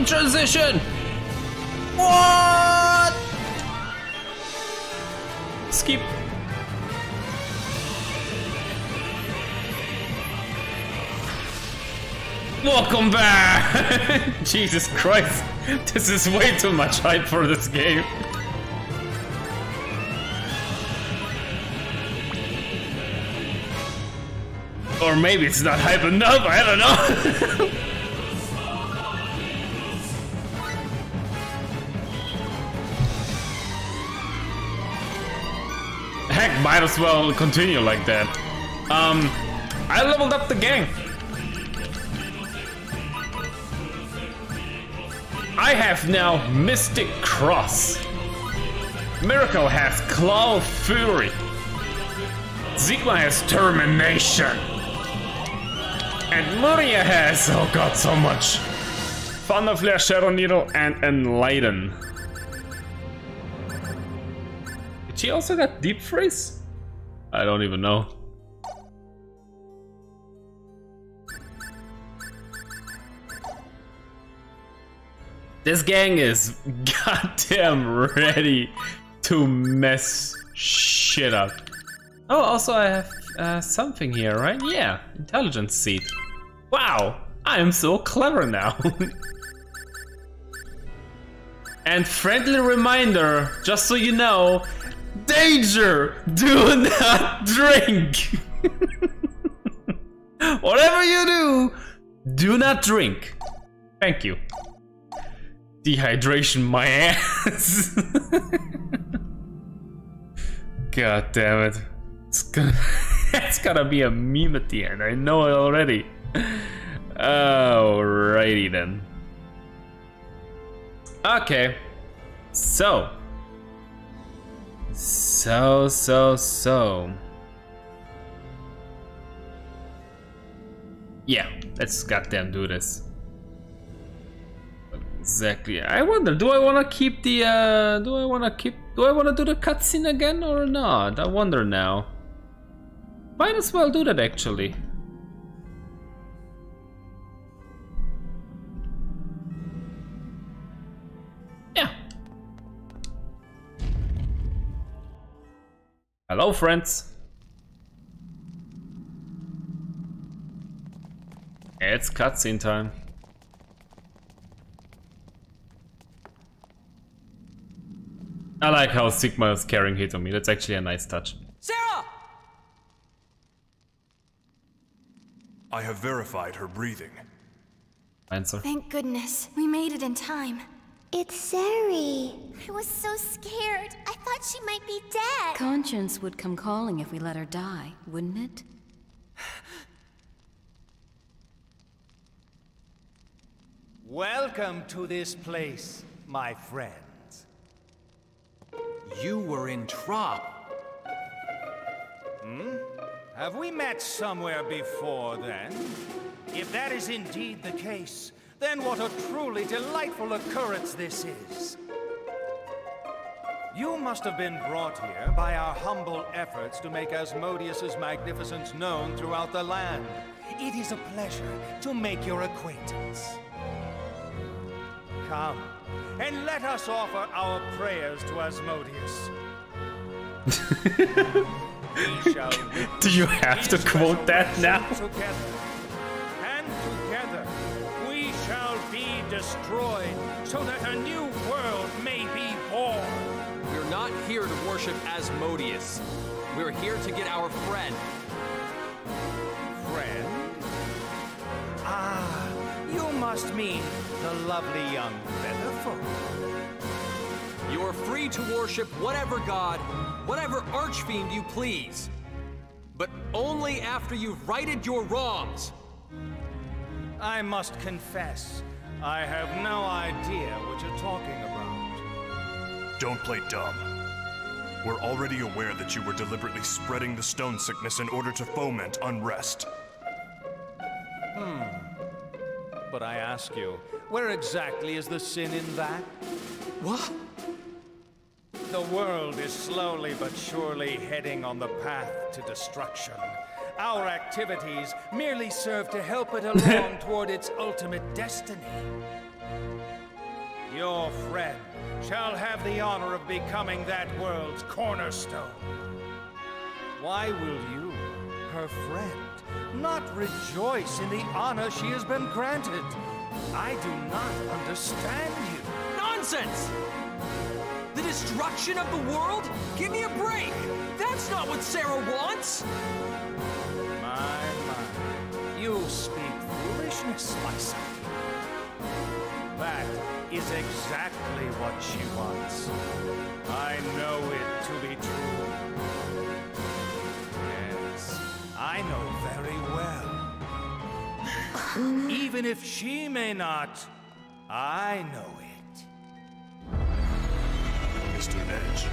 Quick transition! What? Skip. Welcome back! Jesus Christ, this is way too much hype for this game. Or maybe it's not hype enough, I don't know. might as well continue like that. Um, I leveled up the gang. I have now Mystic Cross. Meracle has Claw Fury. Sigma has Termination. And Myuria has, oh god, so much. Thunder Flare, Shadow Needle, and Enlighten. Did she also got Deep Freeze? I don't even know. This gang is goddamn ready to mess shit up. Oh, also I have uh, something here, right? Yeah, intelligence seed. Wow, I am so clever now. and friendly reminder, just so you know, danger! Do not drink! Whatever you do, do not drink. Thank you. Dehydration my ass. God damn it. It's gonna, it's gonna be a meme at the end. I know it already. Alrighty then. Okay. So. So, so, so. Yeah, let's goddamn do this. Exactly. I wonder, do I want to keep the, uh, do I want to keep, do I want to do the cutscene again or not? I wonder now. Might as well do that actually. Hello friends. It's cutscene time. I like how Sigma is carrying Hitomi. That's actually a nice touch. Sarah! I have verified her breathing. Answer. Thank goodness. We made it in time. It's Sari. I was so scared. I thought she might be dead. Conscience would come calling if we let her die, wouldn't it? Welcome to this place, my friends. You were in Trop. Hmm? Have we met somewhere before then? If that is indeed the case, then what a truly delightful occurrence this is. You must have been brought here by our humble efforts to make Asmodeus's magnificence known throughout the land. It is a pleasure to make your acquaintance. Come, and let us offer our prayers to Asmodeus. Do you have to quote that now? Destroyed so that a new world may be born. We're not here to worship Asmodeus. We're here to get our friend. Friend? Ah, you must mean the lovely young Featherfolk. You're free to worship whatever god, whatever archfiend you please. But only after you've righted your wrongs. I must confess, I have no idea what you're talking about. Don't play dumb. We're already aware that you were deliberately spreading the stone sickness in order to foment unrest. Hmm. But I ask you, where exactly is the sin in that? What? The world is slowly but surely heading on the path to destruction. Our activities merely serve to help it along toward its ultimate destiny. Your friend shall have the honor of becoming that world's cornerstone. Why will you, her friend, not rejoice in the honor she has been granted? I do not understand you. Nonsense! The destruction of the world? Give me a break! That's not what Sarah wants! My, my. You speak foolishness, my son. That is exactly what she wants. I know it to be true. Yes, I know very well. Even if she may not, I know it. Mr. Edge,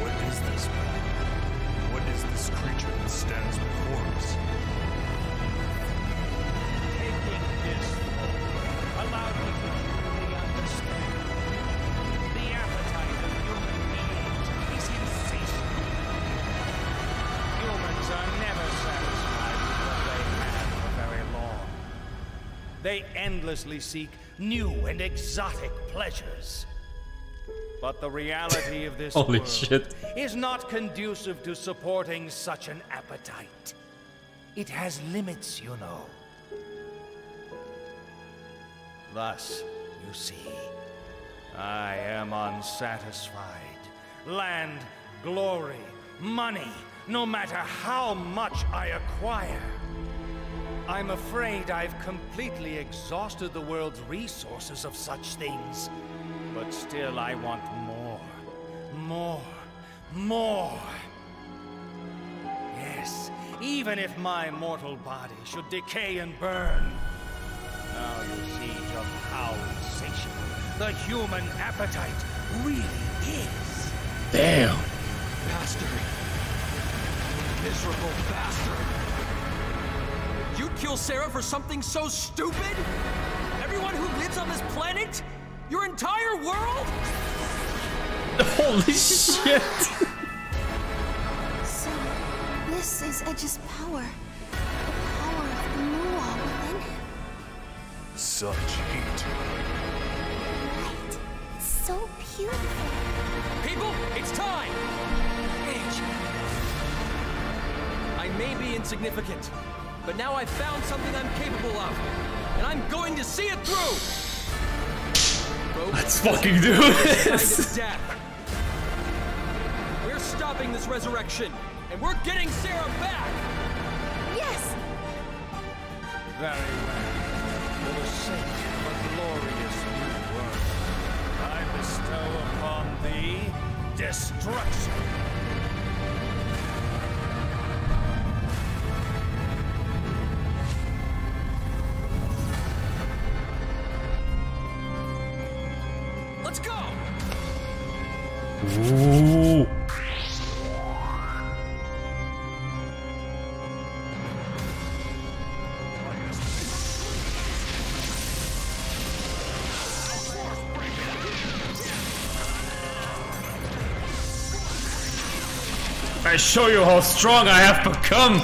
what is this man? What is this creature that stands before us? Taking this form allowed me to truly understand. The appetite of human beings is insatiable. Humans are never satisfied with what they have for very long. They endlessly seek new and exotic pleasures. But the reality of this Holy world shit. is not conducive to supporting such an appetite. It has limits, you know. Thus, you see, I am unsatisfied. Land, glory, money, no matter how much I acquire. I'm afraid I've completely exhausted the world's resources of such things. But still, I want more. More. More. Yes, even if my mortal body should decay and burn. Now you see just how insatiable the human appetite really is. Damn. Bastard! Miserable bastard! You'd kill Sarah for something so stupid? Everyone who lives on this planet? Your entire world? Holy shit. So, this is Edge's power. The power of the Muah within him. Such heat. Right. It's so beautiful. People, it's time! Age. I may be insignificant, but now I've found something I'm capable of, and I'm going to see it through! Rogue Let's fucking do this. We're stopping this resurrection, and we're getting Sarah back! Yes! Very well. For the sake of a glorious new world, I bestow upon thee destruction. Show you how strong I have become.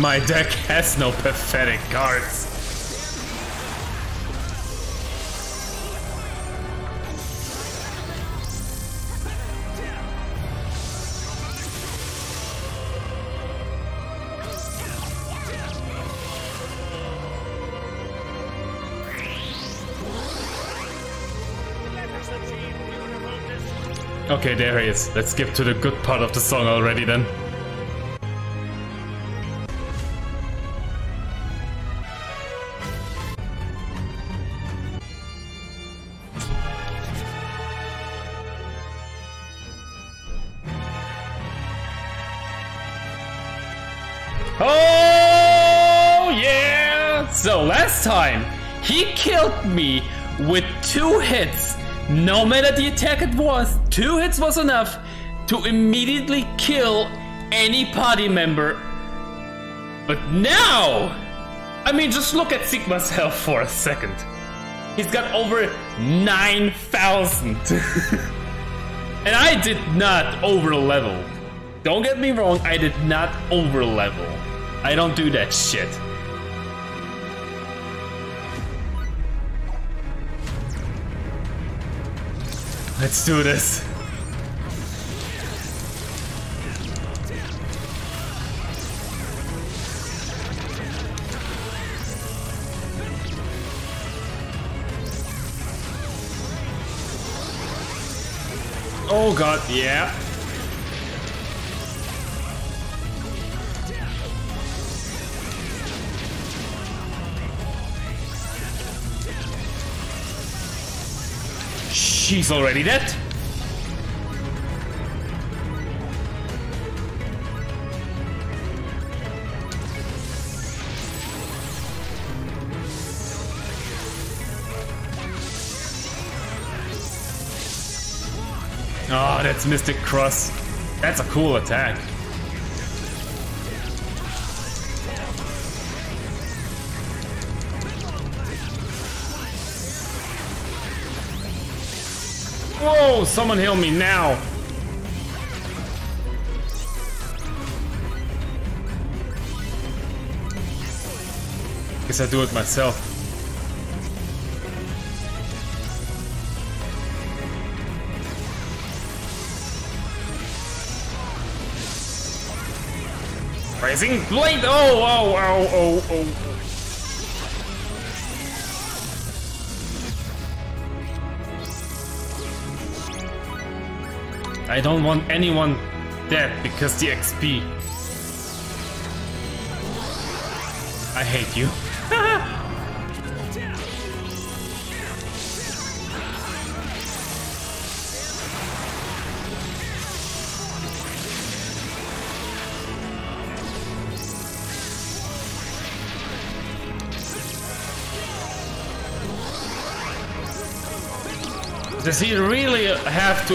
My deck has no pathetic cards. Okay, there he is. Let's skip to the good part of the song already then. The attack it was, two hits was enough to immediately kill any party member. But now, I mean, just look at Sigma's health for a second. He's got over 9,000. and I did not over level. Don't get me wrong, I did not over level. I don't do that shit. Let's do this. Oh god, yeah. She's already dead. Oh, ah, that's Mystic Cross. That's a cool attack. Whoa, someone heal me now. Guess I do it myself. Rising Blade! Oh, oh, oh, oh, oh. I don't want anyone dead because the XP. I hate you. Does he really have to...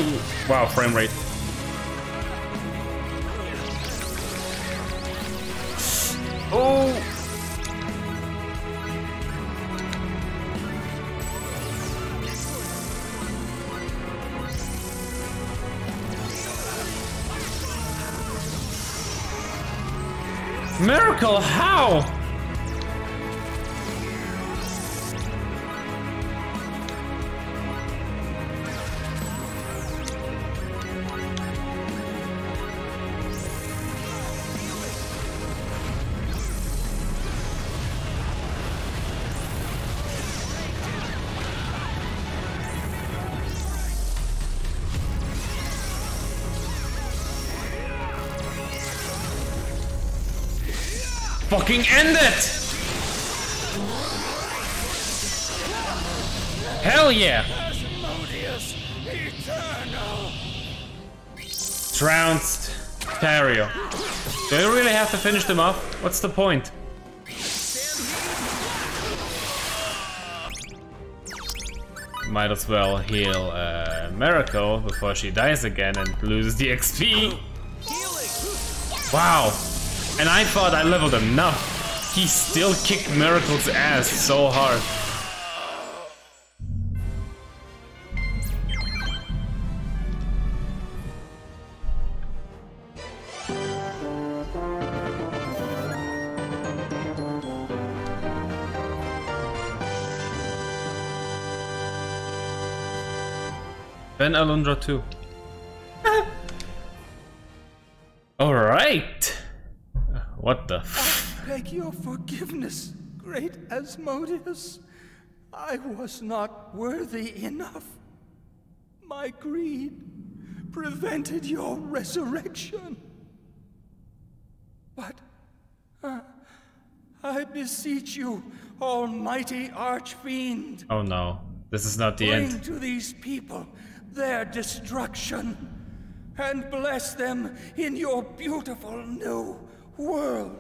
Wow, frame rate. Fucking end it! Hell yeah! Trounced Tario. Do you really have to finish them off? What's the point? Might as well heal uh, Meracle before she dies again and loses the XP. Wow. And I thought I leveled enough. He still kicked Meracle's ass so hard. Ben Alundra 2. Alright. What the I Beg your forgiveness, great Asmodeus. I was not worthy enough. My greed prevented your resurrection. But uh, I beseech you, almighty archfiend. Oh no, this is not the bring end. to these people their destruction and bless them in your beautiful new world.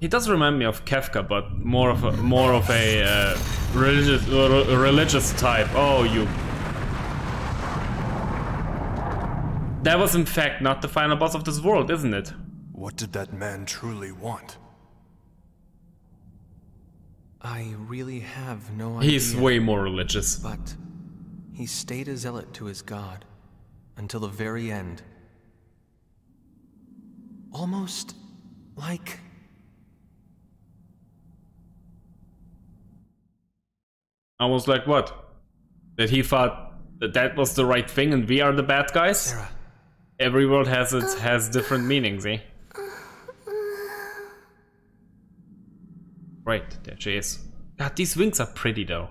He does remind me of Kafka, but more of a more of a uh, religious uh, religious type. Oh, you. That was in fact not the final boss of this world, isn't it? What did that man truly want? I really have no idea. He's way more religious. But he stayed a zealot to his god until the very end. Almost like Almost like what? That he thought that that was the right thing and we are the bad guys? Sarah. Every word has its has different meanings, eh? Right, there she is. God, these wings are pretty though.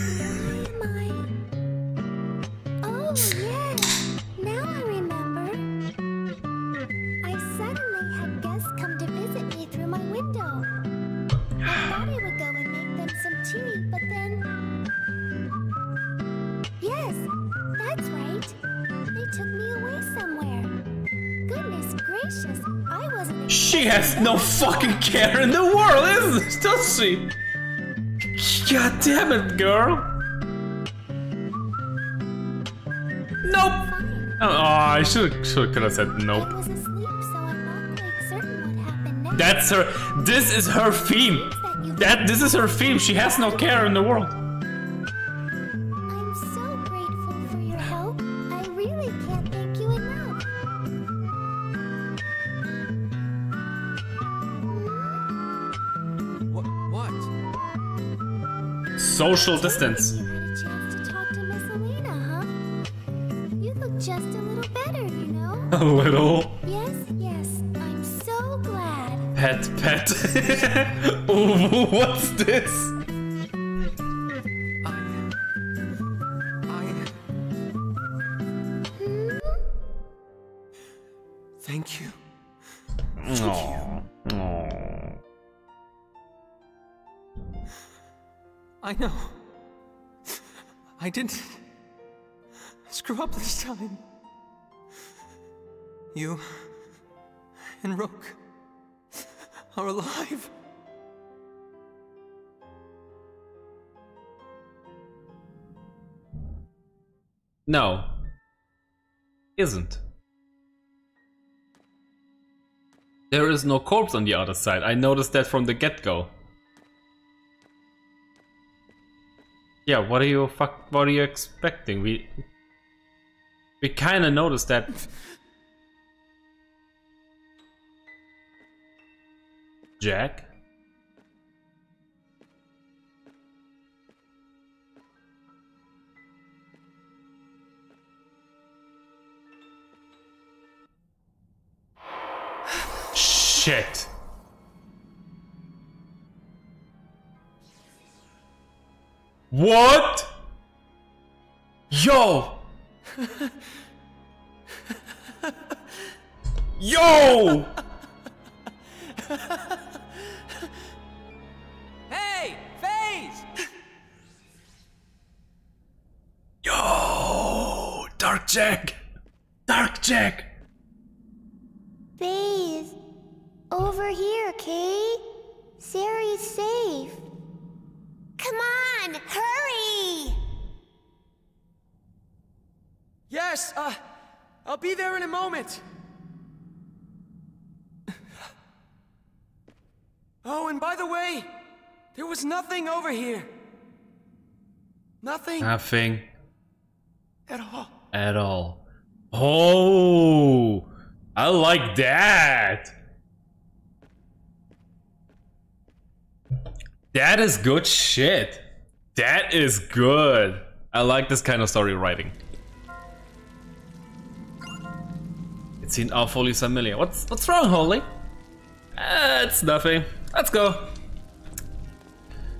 Fucking care in the world, is this, does she? God damn it, girl! Nope! Oh, I should should could have said nope. was asleep, so I'm not quite certain what happened next. That's her. This is her theme. That this is her theme. She has no care in the world. Look just a little better, you know? A little yes, yes. I'm so glad. pet pet. Ooh, what's this? No. Isn't. There is no corpse on the other side. I noticed that from the get-go. Yeah, what are you fuck what are you expecting? We we kinda noticed that Jack? Shit. What? Yo! Yo! Hey, Faize! Yo! Dark Jack! Dark Jack! Baze, over here, Kay. Sari's safe. Come on, hurry! Yes, uh, I'll be there in a moment. Oh, and by the way, there was nothing over here. Nothing Nothing at all. at all. Oh! I like that! That is good shit. That is good. I like this kind of story writing. It seemed awfully familiar. What's what's wrong, Holy? Uh, it's nothing. Let's go.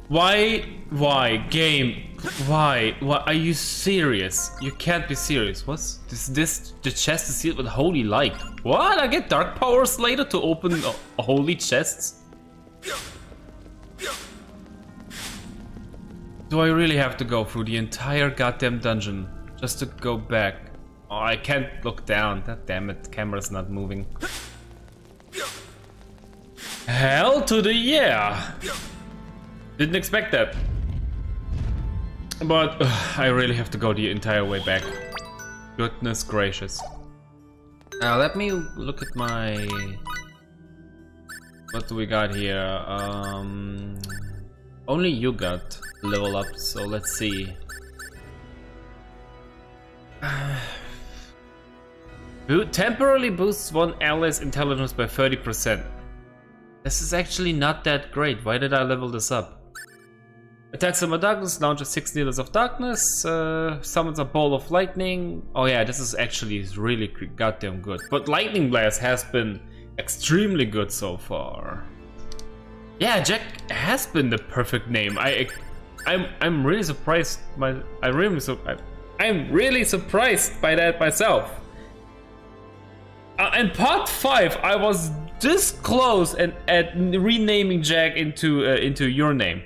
Why? Why? Game? Why? Why? Are you serious? You can't be serious. What's this? This the chest is sealed with holy light. What? I get dark powers later to open holy chests. Do I really have to go through the entire goddamn dungeon just to go back? Oh, I can't look down. God damn it, camera's not moving. Hell to the yeah! Didn't expect that. But ugh, I really have to go the entire way back. Goodness gracious. Now let me look at my... What do we got here? Um, only you got level up, so let's see. Bo- temporarily boosts one ally's intelligence by 30%. This is actually not that great. Why did I level this up? Attacks of darkness, launches six needles of darkness, uh, summons a ball of lightning. Oh yeah, this is actually really goddamn good. But lightning blast has been extremely good so far. Yeah, Jack has been the perfect name. I, I'm, I'm really surprised. My, I really so, I, I'm really surprised by that myself. Uh, in part five, I was this close and at renaming Jack into uh, into your name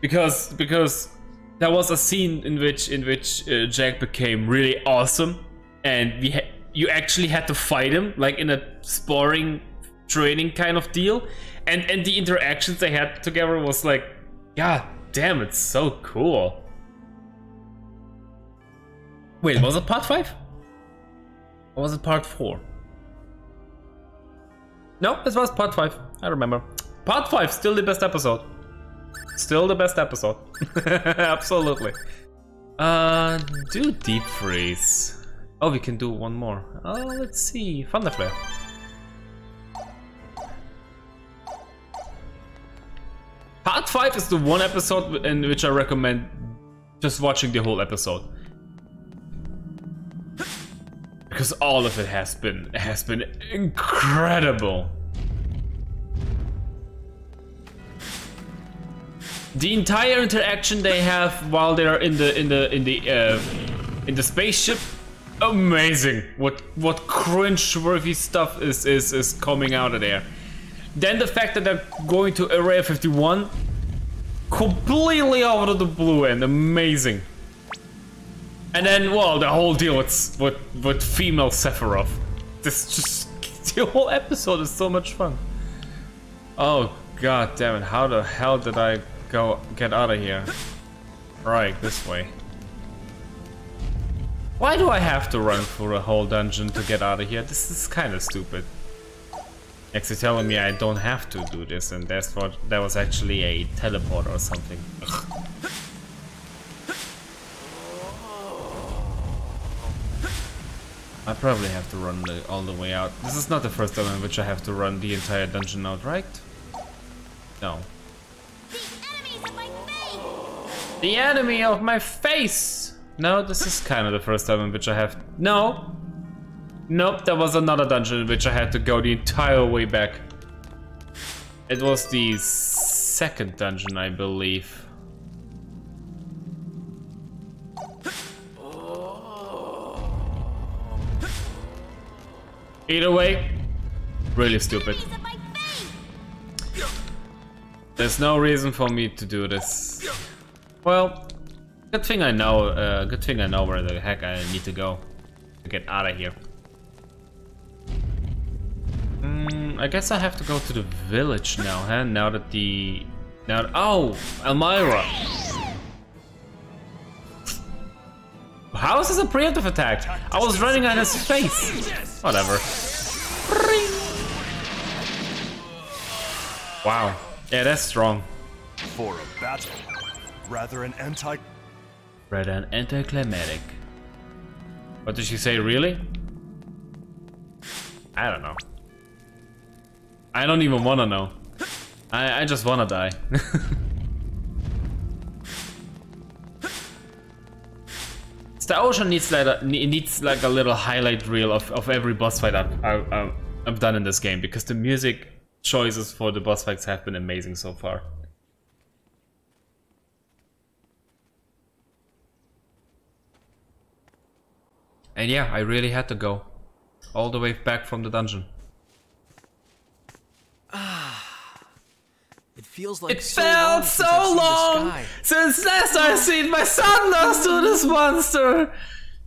because because there was a scene in which in which uh, Jack became really awesome, and we you actually had to fight him like in a sparring training kind of deal, and and the interactions they had together was like, god damn, it's so cool. Wait, was it part five? Or was it part four? No, this was part five. I remember. Part five, still the best episode. Still the best episode. Absolutely. Uh, do deep freeze. Oh, we can do one more. Oh, let's see. Thunder Flare. Part 5 is the one episode in which I recommend just watching the whole episode. Because all of it has been has been incredible. The entire interaction they have while they're in the in the in the uh, in the spaceship, amazing. What what cringe-worthy stuff is is is coming out of there. Then the fact that they're going to Area 51, completely out of the blue and amazing. And then, well, the whole deal with with, with female Sephiroth. This just the whole episode is so much fun. Oh god damn it! How the hell did I go get out of here? Right, this way. Why do I have to run through a whole dungeon to get out of here? This is kind of stupid. Actually telling me I don't have to do this and that's what that was actually a teleport or something. Ugh. I probably have to run the, all the way out. This is not the first time in which I have to run the entire dungeon out, right? No. The enemy of my face! No, this is kind of the first time in which I have... No! Nope, there was another dungeon in which I had to go the entire way back. It was the second dungeon, I believe. Either way, really stupid. There's no reason for me to do this. Well, good thing I know. Uh, good thing I know where the heck I need to go to get out of here. Mm, I guess I have to go to the village now, huh? Now that the now that, oh Elmyra. How is this a preemptive attack? I was running at his face. Whatever. Wow. Yeah, that's strong. For a battle, rather an anti. Rather an anticlimactic. What did she say, really? I don't know. I don't even wanna know. I, I just wanna die. Star Ocean needs like a, needs like a little highlight reel of, of every boss fight I've, I've, I've done in this game because the music choices for the boss fights have been amazing so far. And yeah, I really had to go. All the way back from the dungeon. Feels like It so long felt since I've so seen long since last I seen my son lost to this monster.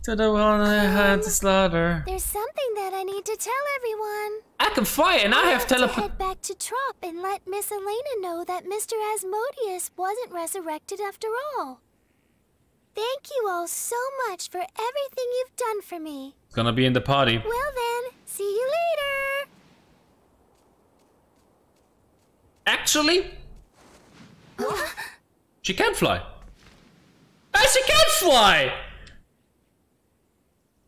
To the one I had to um, slaughter. There's something that I need to tell everyone. I can fly and I have to teleport. head back to Trop and let Miss Elena know that Mr. Asmodeus wasn't resurrected after all. Thank you all so much for everything you've done for me. It's gonna be in the party. Well then, see you later. Actually, she can fly. Ah, she can fly!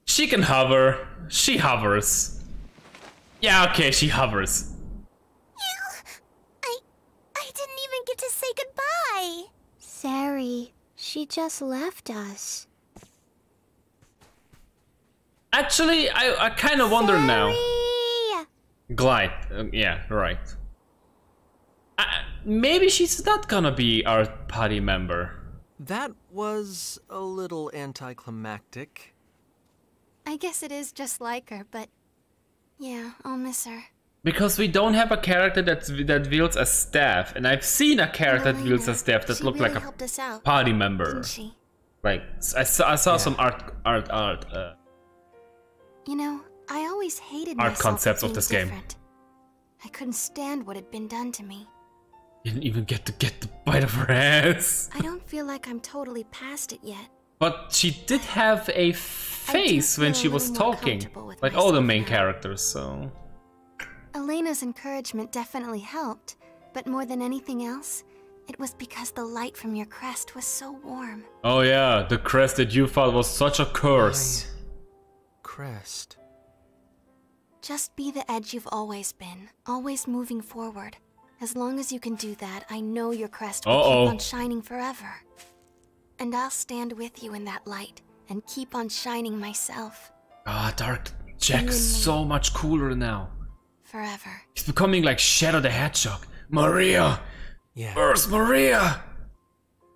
She can hover. She hovers. Yeah, okay, she hovers. I. I didn't even get to say goodbye. Sari, she just left us. Actually, I, I kind of wonder now. Glide. Uh, yeah, right. Uh, maybe she's not gonna be our party member. That was a little anticlimactic. I guess it is just like her, but yeah, I'll miss her. Because we don't have a character that that wields a staff, and I've seen a character that wields a staff that looked really like a us out, party member. Like I saw, I saw Yeah. some art, art, art, uh, You know, I always hated Art myself concepts of being this game. I couldn't stand what had been done to me. Didn't even get to get the bite of her ass. I don't feel like I'm totally past it yet. But she did have a face when she was talking, like all the main now. characters. So Elena's encouragement definitely helped, but more than anything else, it was because the light from your crest was so warm. oh yeah, the crest that you thought was such a curse. Crest. Just be the edge you've always been, always moving forward. As long as you can do that, I know your crest will Uh-oh. keep on shining forever. And I'll stand with you in that light and keep on shining myself Ah, Dark You Jack's so much cooler now. forever. He's becoming like Shadow the Hedgehog. Maria, Yeah. where's Maria?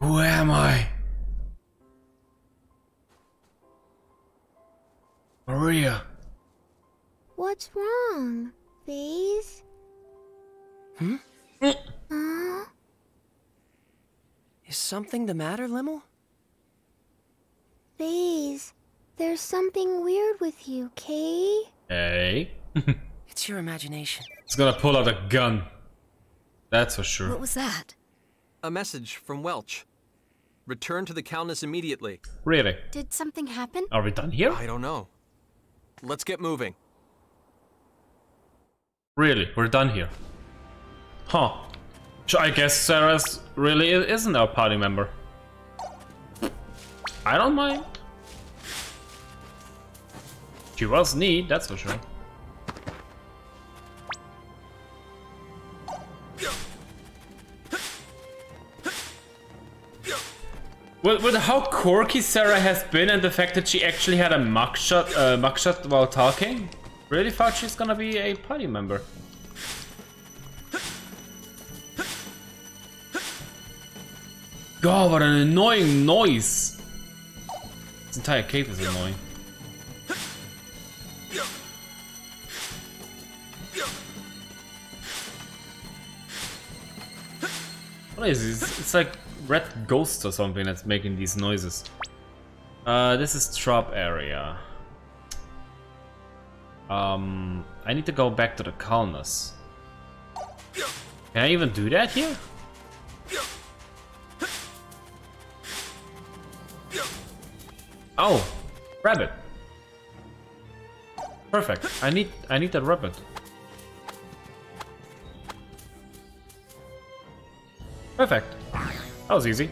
Who am I? Maria. What's wrong? please? Hmm? Huh? Is something the matter, Lymle? Faize, there's something weird with you, Kay? Hey. It's your imagination. He's gonna pull out a gun. That's for sure. What was that? A message from Welch. Return to the Countess immediately. Really? Did something happen? Are we done here? I don't know. Let's get moving. Really? We're done here. Huh. So I guess Sarah's really isn't our party member. I don't mind. She was neat, that's for sure. With, with how quirky Sarah has been and the fact that she actually had a mugshot, uh, mugshot while talking, really thought she's gonna be a party member. God, what an annoying noise! This entire cave is annoying. What is this? It's like red ghosts or something that's making these noises. Uh, this is trap area. Um, I need to go back to the Calnus. Can I even do that here? Oh, rabbit. Perfect. I need I need that rabbit. Perfect. That was easy.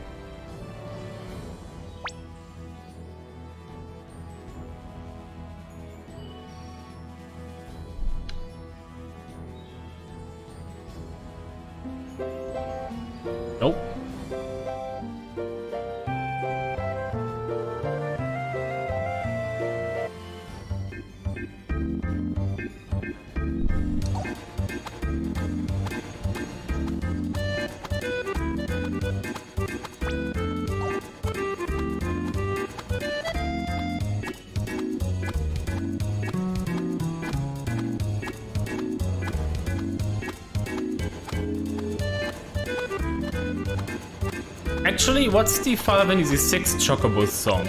What's the Final Fantasy VI Chocobo song?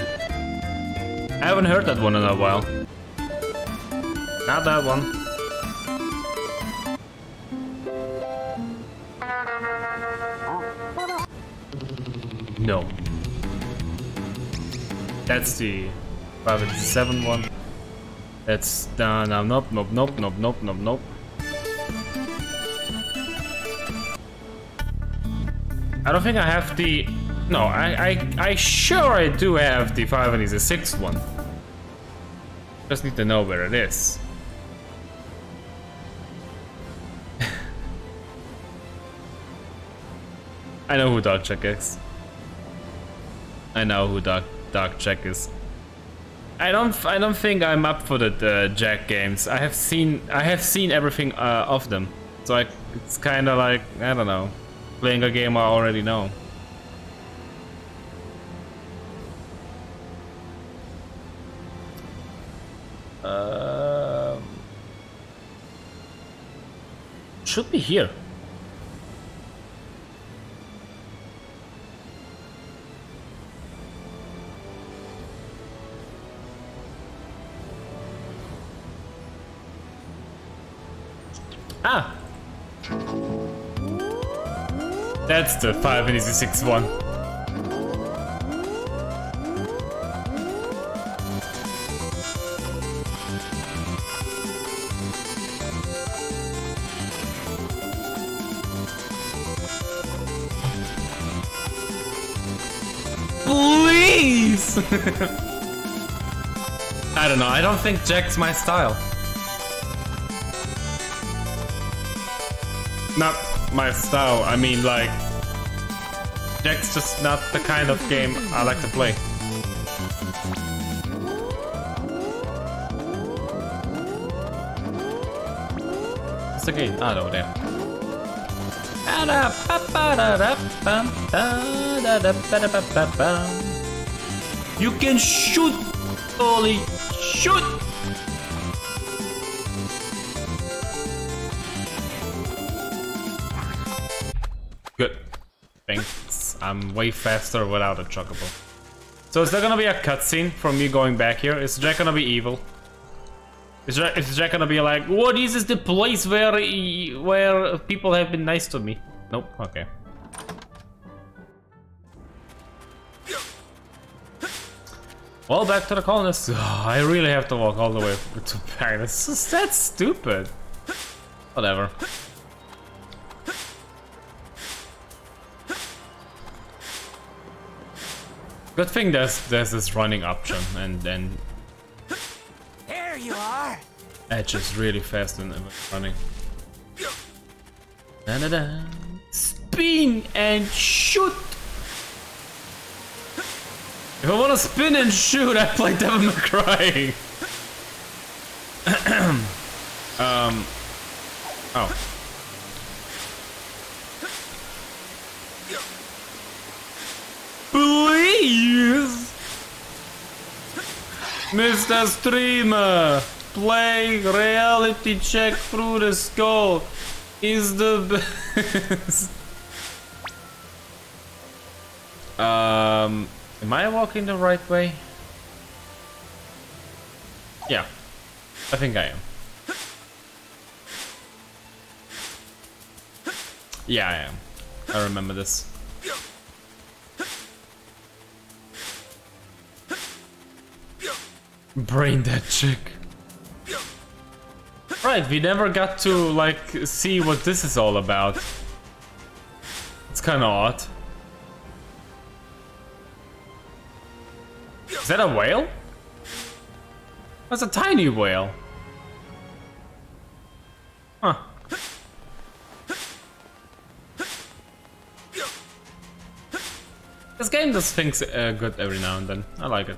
I haven't heard that one in a while. Not that one. No. That's the Final Fantasy VII one. That's no, no, nope, nope, nope, nope, nope, nope, nope. I don't think I have the. No, I, I, I sure I do have the Final Fantasy VI one. Just need to know where it is. I know who Dark Check is. I know who Dark Dark Check is. I don't I don't think I'm up for the, the Jack games. I have seen I have seen everything uh, of them, so I, it's kind of like I don't know, playing a game I already know. Should be here. Ah! That's the 586 one. I don't know, I don't think Jack's my style. Not my style, I mean like... Jack's just not the kind of game I like to play. It's a game. Ah, no, there. You can shoot, Ollie, shoot! Good. Thanks. I'm way faster without a chocobo. So is there gonna be a cutscene from me going back here? Is Jack gonna be evil? Is Jack, is Jack gonna be like, what is this the place where where people have been nice to me? Nope. Okay. Well, back to the Calnus. I really have to walk all the way to back. That's just, that's stupid. Whatever. Good thing there's there's this running option and then There you are. Edge is really fast and in running. Da -da -da. Spin and shoot! If I wanna spin and shoot, I play Devil May Cry. um. Oh. Please! Mr. Streamer, playing reality check through the skull is the best. um, am I walking the right way? Yeah, I think I am. Yeah, I am. I remember this. Brain dead chick. Right, we never got to like see what this is all about. It's kind of odd. Is that a whale? That's a tiny whale. Huh. This game does things uh, good every now and then. I like it.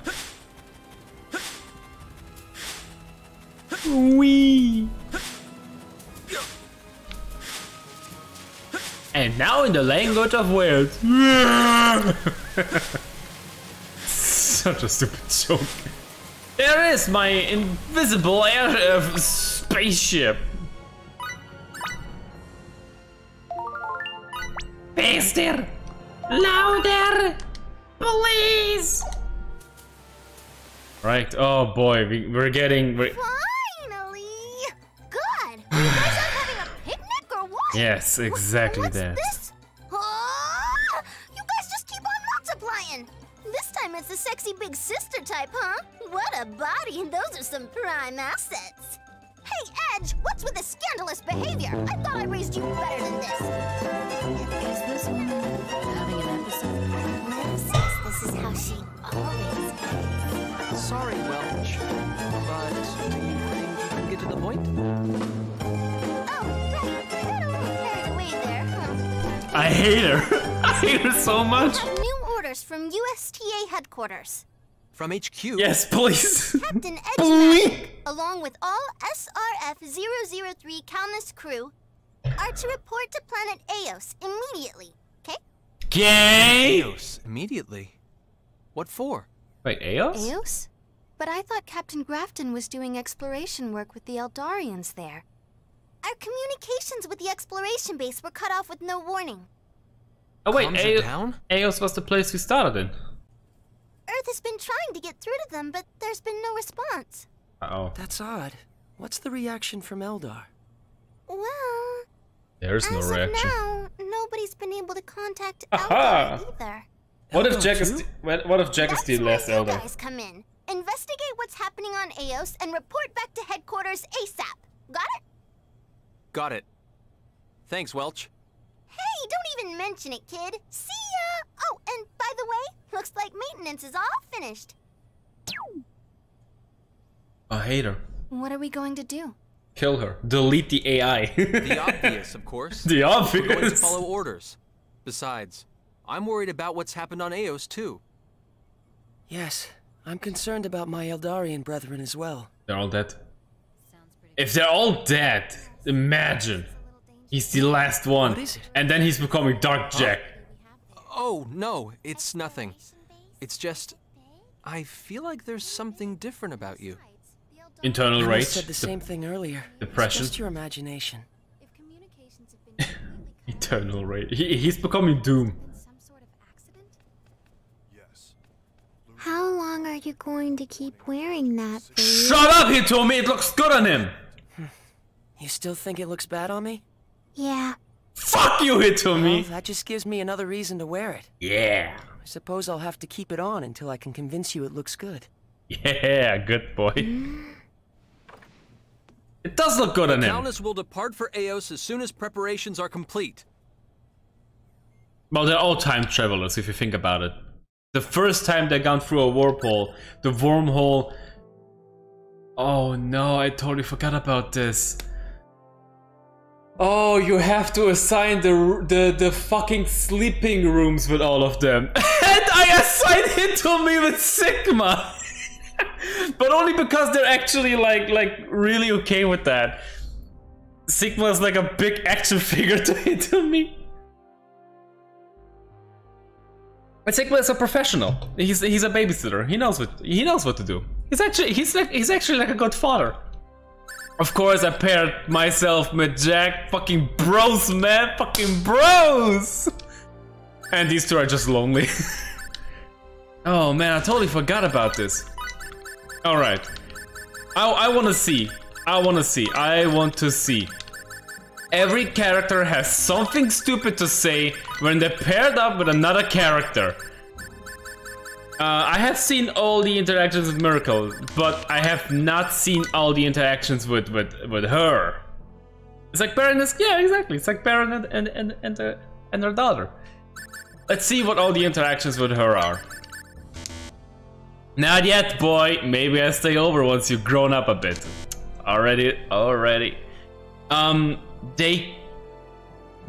Wee. And now in the language of words. Such a stupid joke. There is my invisible air uh, spaceship. Bastard! Louder! Please! Right, oh boy, we, we're getting... We're, Finally! Good! You guys out having a picnic or what? yes, exactly What's that. this? Some prime assets. Hey, Edge, what's with this scandalous behavior? I thought I raised you better than this. Is this woman having an episode? Says this is how she always is. Sorry, Welch. But do you think you can get to the point? Oh, right. Got a little carried away there, huh? I hate her. I hate her so much. Have new orders from USTA headquarters. From HQ? Yes, please. Captain Edge along with all SRF-003 Calnus crew, are to report to planet Eos immediately, okay? Gay. Eos, immediately. What for? Wait, Eos? Eos? But I thought Captain Grafton was doing exploration work with the Eldarians there. Our communications with the exploration base were cut off with no warning. Oh wait, Comms Eos. Eos was the place we started in. Earth has been trying to get through to them, but there's been no response. Uh oh. That's odd. What's the reaction from Eldar? Well, There's no as reaction. now, nobody's been able to contact Aha! Eldar either. What if Eldar Jack is the, what what if Jack is That's the where last you elder? guys come in. Investigate what's happening on Eos and report back to headquarters ASAP. Got it? Got it. Thanks, Welch. Hey, don't even mention it, kid. See ya! Oh, and by the way, looks like maintenance is all finished. I hate her. What are we going to do? Kill her. Delete the AI. The obvious, of course. the obvious. We're going to obvious. follow orders. Besides, I'm worried about what's happened on Eos, too. Yes, I'm concerned about my Eldarian brethren as well. They're all dead. If they're all dead, imagine. He's the last one. What is it? And then he's becoming Dark Jack. Oh, no, it's nothing. It's just. I feel like there's something different about you. Internal I rage. said the same thing earlier. depression. It's just your imagination. If communications have been completely cut Eternal rage. He, he's becoming Doom. some sort of accident? Yes. How long are you going to keep wearing that, babe? Shut up, he told me it looks good on him. Hmm. You still think it looks bad on me? Yeah. Fuck you, Hitomi. Well, that just gives me another reason to wear it. Yeah. I suppose I'll have to keep it on until I can convince you it looks good. Yeah, good boy. It does look good on him. Calnus will depart for Eos as soon as preparations are complete. Well, they're all time travelers if you think about it. The first time they gone through a warpole, the wormhole. Oh no, I totally forgot about this. Oh, you have to assign the the the fucking sleeping rooms with all of them, and I assigned it to me with Sigma, but only because they're actually like like really okay with that. Sigma is like a big action figure to hit me. But Sigma is a professional. He's he's a babysitter. He knows what he knows what to do. He's actually he's like he's actually like a good father. Of course, I paired myself with Jack. Fucking bros, man. Fucking bros. And these two are just lonely. oh man, I totally forgot about this. All right. I I want to see. I want to see. I want to see. Every character has something stupid to say when they're paired up with another character. Uh, I have seen all the interactions with Meracle, but I have not seen all the interactions with with, with her. It's like Baroness, yeah, exactly. It's like Baron and and and her, and her daughter. Let's see what all the interactions with her are. Not yet, boy. Maybe I stay over once you've grown up a bit. Already, already. Um, they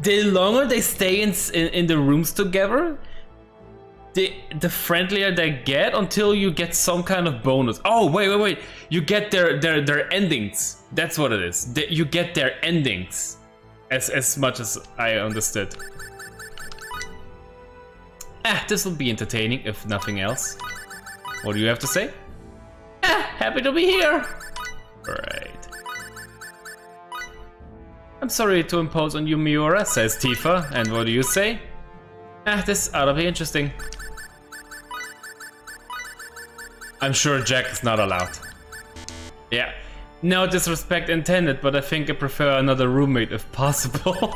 the longer they stay in in, in the rooms together, the the friendlier they get until you get some kind of bonus. Oh wait wait wait! You get their their their endings. That's what it is. They- you get their endings, as as much as I understood. Ah, this will be entertaining if nothing else. What do you have to say? Ah, happy to be here. Right. I'm sorry to impose on you, Myuria, says Tifa. And what do you say? Ah, this ought to be interesting. I'm sure Jack is not allowed. Yeah. No disrespect intended, but I think I prefer another roommate if possible.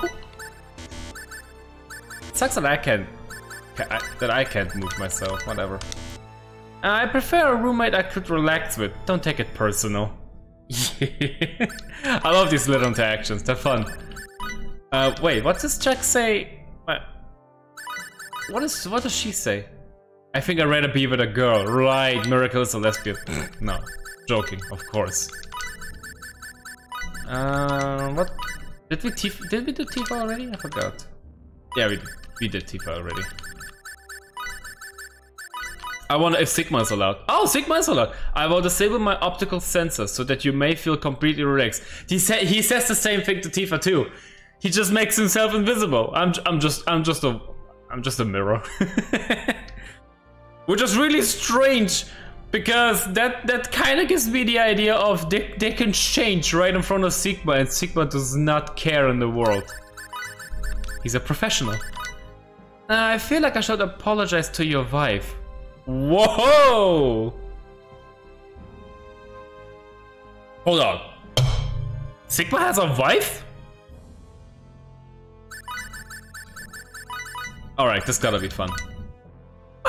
Sucks that I can't that I can't move myself, whatever. Uh, I prefer a roommate I could relax with. Don't take it personal. I love these little interactions, they're fun. Uh, wait, what does Jack say? What? What is? What does she say? I think I'd rather be with a girl. Right, Meracle is a lesbian. no, joking, of course. Uh, what? Did we Tifa? Did we do Tifa already? I forgot. Yeah, we did. We did Tifa already. I wonder if Sigma is allowed. Oh, Sigma is allowed. I will disable my optical sensors so that you may feel completely relaxed. He said he says the same thing to Tifa too. He just makes himself invisible. I'm I'm just I'm just a I'm just a mirror. Which is really strange because that that kind of gives me the idea of they, they can change right in front of Sigma and Sigma does not care in the world. He's a professional. Uh, I feel like I should apologize to your wife. Whoa! Hold on. Sigma has a wife? Alright, this gotta be fun.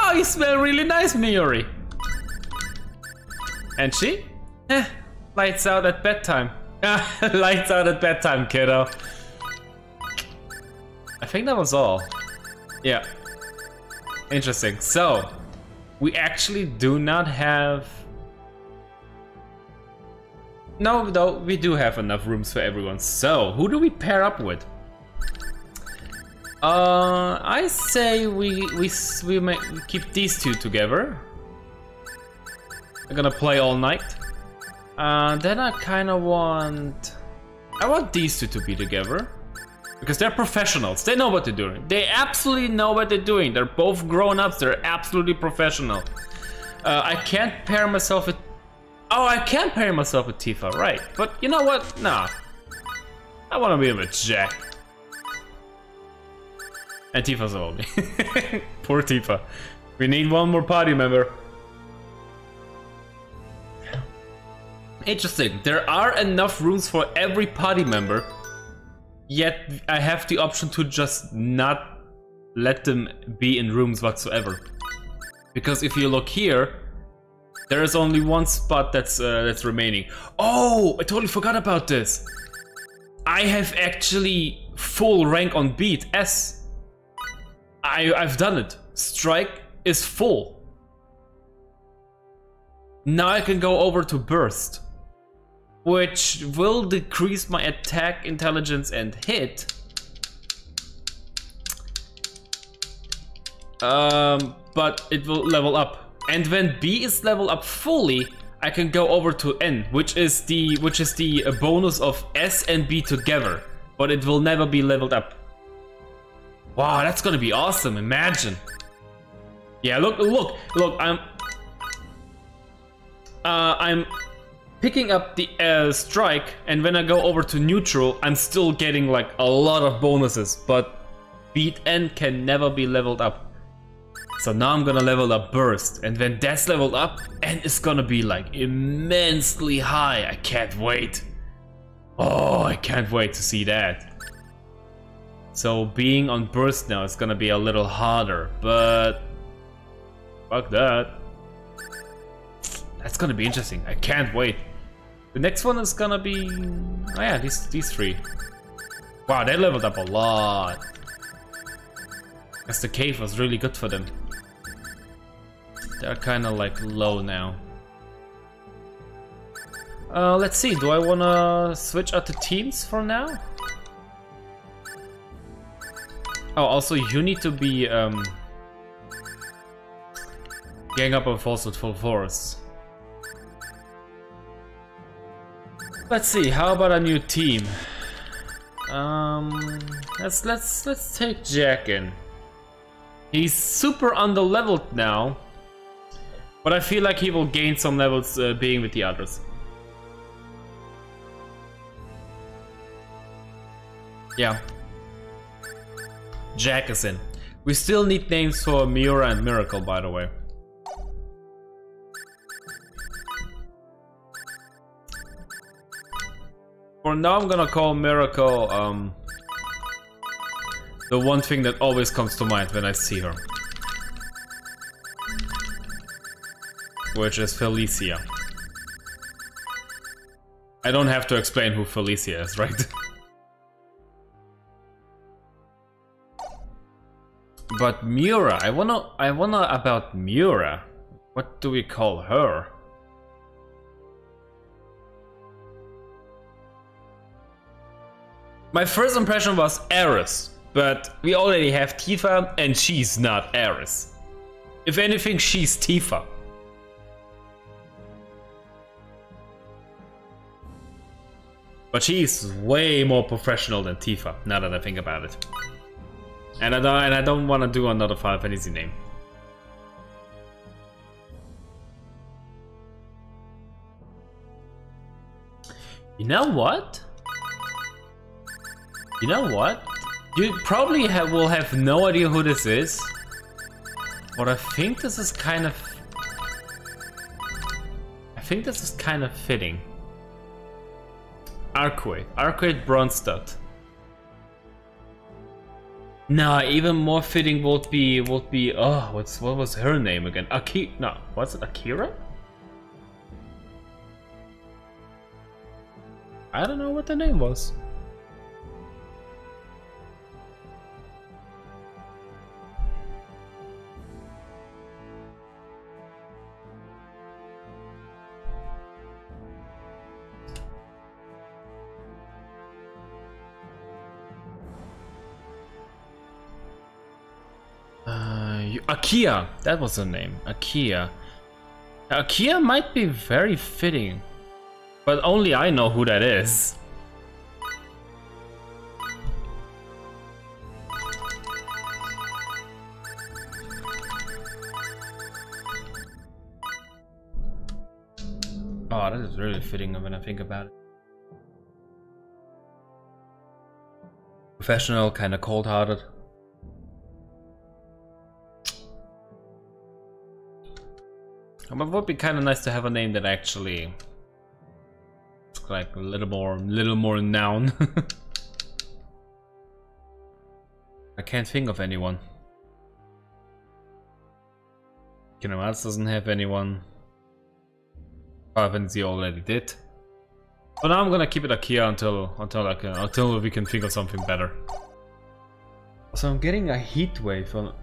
Oh, you smell really nice, Myuria. And she? Eh, lights out at bedtime. lights out at bedtime, kiddo. I think that was all. Yeah. Interesting. So, we actually do not have... No, no, we do have enough rooms for everyone. So, who do we pair up with? Uh, I say we we we may keep these two together. I'm gonna play all night. Uh, then I kind of want I want these two to be together because they're professionals. They know what they're doing. They absolutely know what they're doing. They're both grown ups. They're absolutely professional. Uh, I can't pair myself with. Oh, I can pair myself with Tifa, right? But you know what? Nah. I want to be with Jack. And Tifa's only. Poor Tifa. We need one more party member. Interesting. There are enough rooms for every party member, yet I have the option to just not let them be in rooms whatsoever. Because if you look here, there is only one spot that's uh, that's remaining. Oh, I totally forgot about this. I have actually full rank on beat S. I, I've done it. Strike is full. Now I can go over to burst, which will decrease my attack, intelligence, and hit. Um, but it will level up. And when B is level up fully, I can go over to N, which is the which is the bonus of S and B together. But it will never be leveled up. Wow, that's gonna be awesome, imagine. Yeah, look, look, look, I'm... Uh, I'm picking up the uh, strike, and when I go over to neutral, I'm still getting like a lot of bonuses, but beat N can never be leveled up. So now I'm gonna level up burst, and when that's leveled up, N is gonna be like immensely high. I can't wait. Oh, I can't wait to see that. So being on burst now is gonna be a little harder, but fuck that. That's gonna be interesting. I can't wait. The next one is gonna be oh yeah, these these three. Wow, they leveled up a lot. Guess the cave was really good for them. They're kind of like low now. Uh, let's see. Do I wanna switch out the teams for now? Oh, also you need to be um, gang up on force with full force. Let's see. How about a new team? Um, let's let's let's take Jack in. He's super underleveled now, but I feel like he will gain some levels uh, being with the others. Yeah, Jack in. We still need names for Myuria and Meracle, by the way. For now, I'm gonna call Meracle um, the one thing that always comes to mind when I see her. Which is Felicia. I don't have to explain who Felicia is, right? But Myuria, I wanna I wanna about Myuria. What do we call her? My first impression was Eris, but we already have Tifa and she's not Eris. If anything, she's Tifa. But she's way more professional than Tifa, now that I think about it. And I don't, and I don't want to do another Final Fantasy name. You know what? You know what? You probably have, will have no idea who this is. But I think this is kind of... I think this is kind of fitting. Arcueid. Arcueid Brunestud. No, even more fitting would be would be oh what's what was her name again? Aki no, was it Akira? I don't know what the name was. Uh, Akia, that was her name. Akia. Akia might be very fitting, but only I know who that is. Oh, that is really fitting when I think about it. Professional, kind of cold-hearted. But it would be kind of nice to have a name that actually like a little more, little more noun. I can't think of anyone. Kingdom doesn't have anyone. Oh, Final already did. But now I'm gonna keep it Akia until until I can, uh, until we can think of something better. So I'm getting a heat wave on.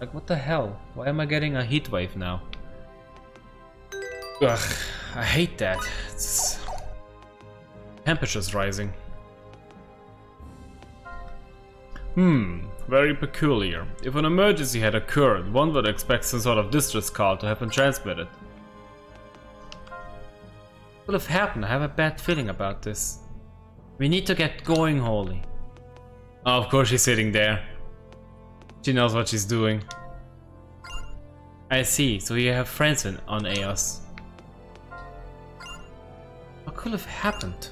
Like what the hell? Why am I getting a heat wave now? Ugh, I hate that. It's... Temperature's rising. Hmm, very peculiar. If an emergency had occurred, one would expect some sort of distress call to have been transmitted. What would have happened? I have a bad feeling about this. We need to get going, Holy. Oh, of course she's sitting there. She knows what she's doing. I see, so you have friends on Eos. Could have happened?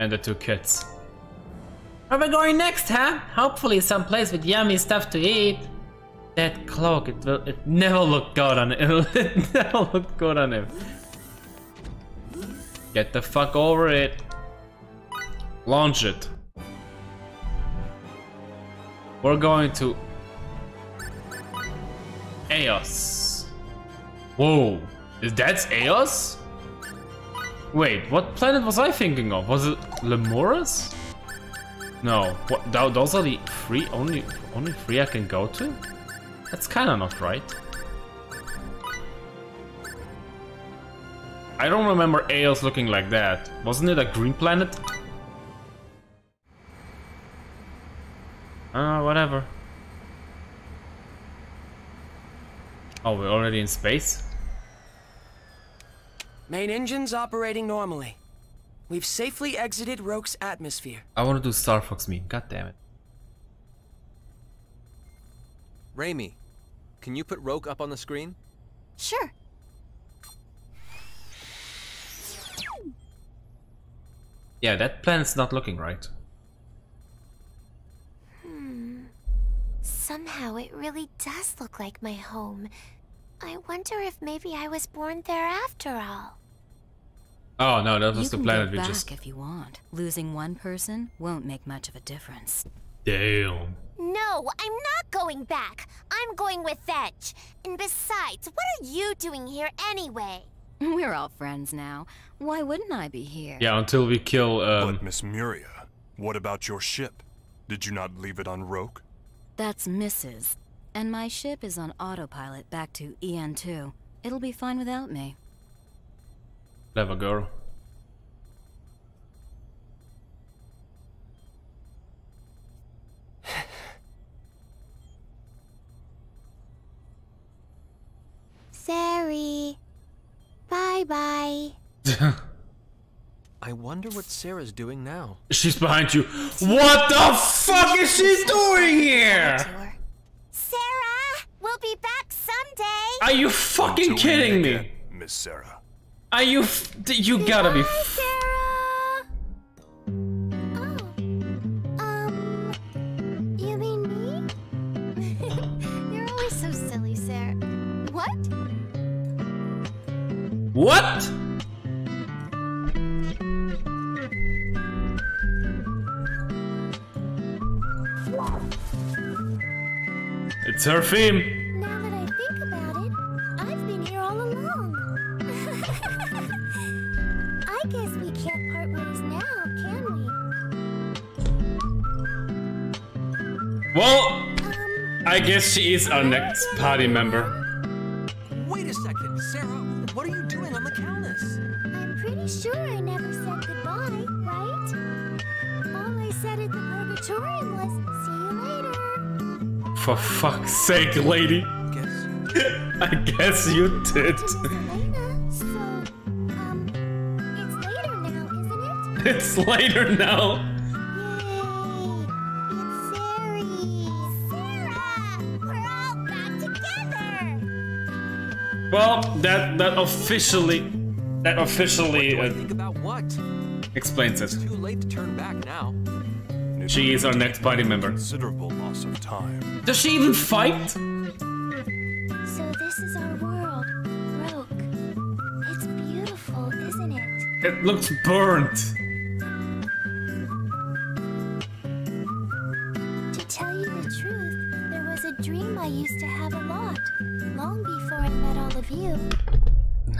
And the two kids. Where are we going next, huh? Hopefully someplace with yummy stuff to eat. That cloak, it will, it never looked good on it. It never looked good on him. Get the fuck over it. Launch it. We're going to Eos. Whoa. Is that's Eos? Wait, what planet was I thinking of? Was it Lemuris? No, what, th those are the three, only, only three I can go to? That's kinda not right. I don't remember Eos looking like that. Wasn't it a green planet? Uh, whatever. Oh, we're already in space? Main engines operating normally. We've safely exited Roke's atmosphere. I want to do Star Fox meme, god damn it. Reimi, can you put Roke up on the screen? Sure. Yeah, that planet's not looking right. Hmm. Somehow it really does look like my home. I wonder if maybe I was born there after all. Oh no, that was you the can planet we just. if you want. Losing one person won't make much of a difference. Damn. No, I'm not going back. I'm going with Edge. And besides, what are you doing here anyway? We're all friends now. Why wouldn't I be here? Yeah, until we kill. Um, But Miss Myuria, what about your ship? Did you not leave it on Roke? That's Mrs. And my ship is on autopilot back to EN2. It'll be fine without me. Clever girl. Sari. Bye bye. I wonder what Sarah's doing now. She's behind you. What the fuck is she doing here? Sarah, we'll be back someday. Are you fucking kidding me? Miss Sarah. Are you? F you gotta be. Bye, Sarah. Oh, um, you mean me? You're always so silly, Sarah. What? What? It's her theme. Guess she is our next party member. Wait a second, Sarah. What are you doing on the Calnus? I'm pretty sure I never said goodbye, right? All I said at the Purgatorium was, see you later. For fuck's sake, lady. I guess you did. Elena, so, um, it's later now, isn't it? It's later now. Well, that that officially that officially uh, Think about what? explains it. Too late to turn back now. She is our next party member. Considerable loss of time. Does she even fight? So this is our world, Roke. It's beautiful, isn't it? It looks burnt. I met all of you.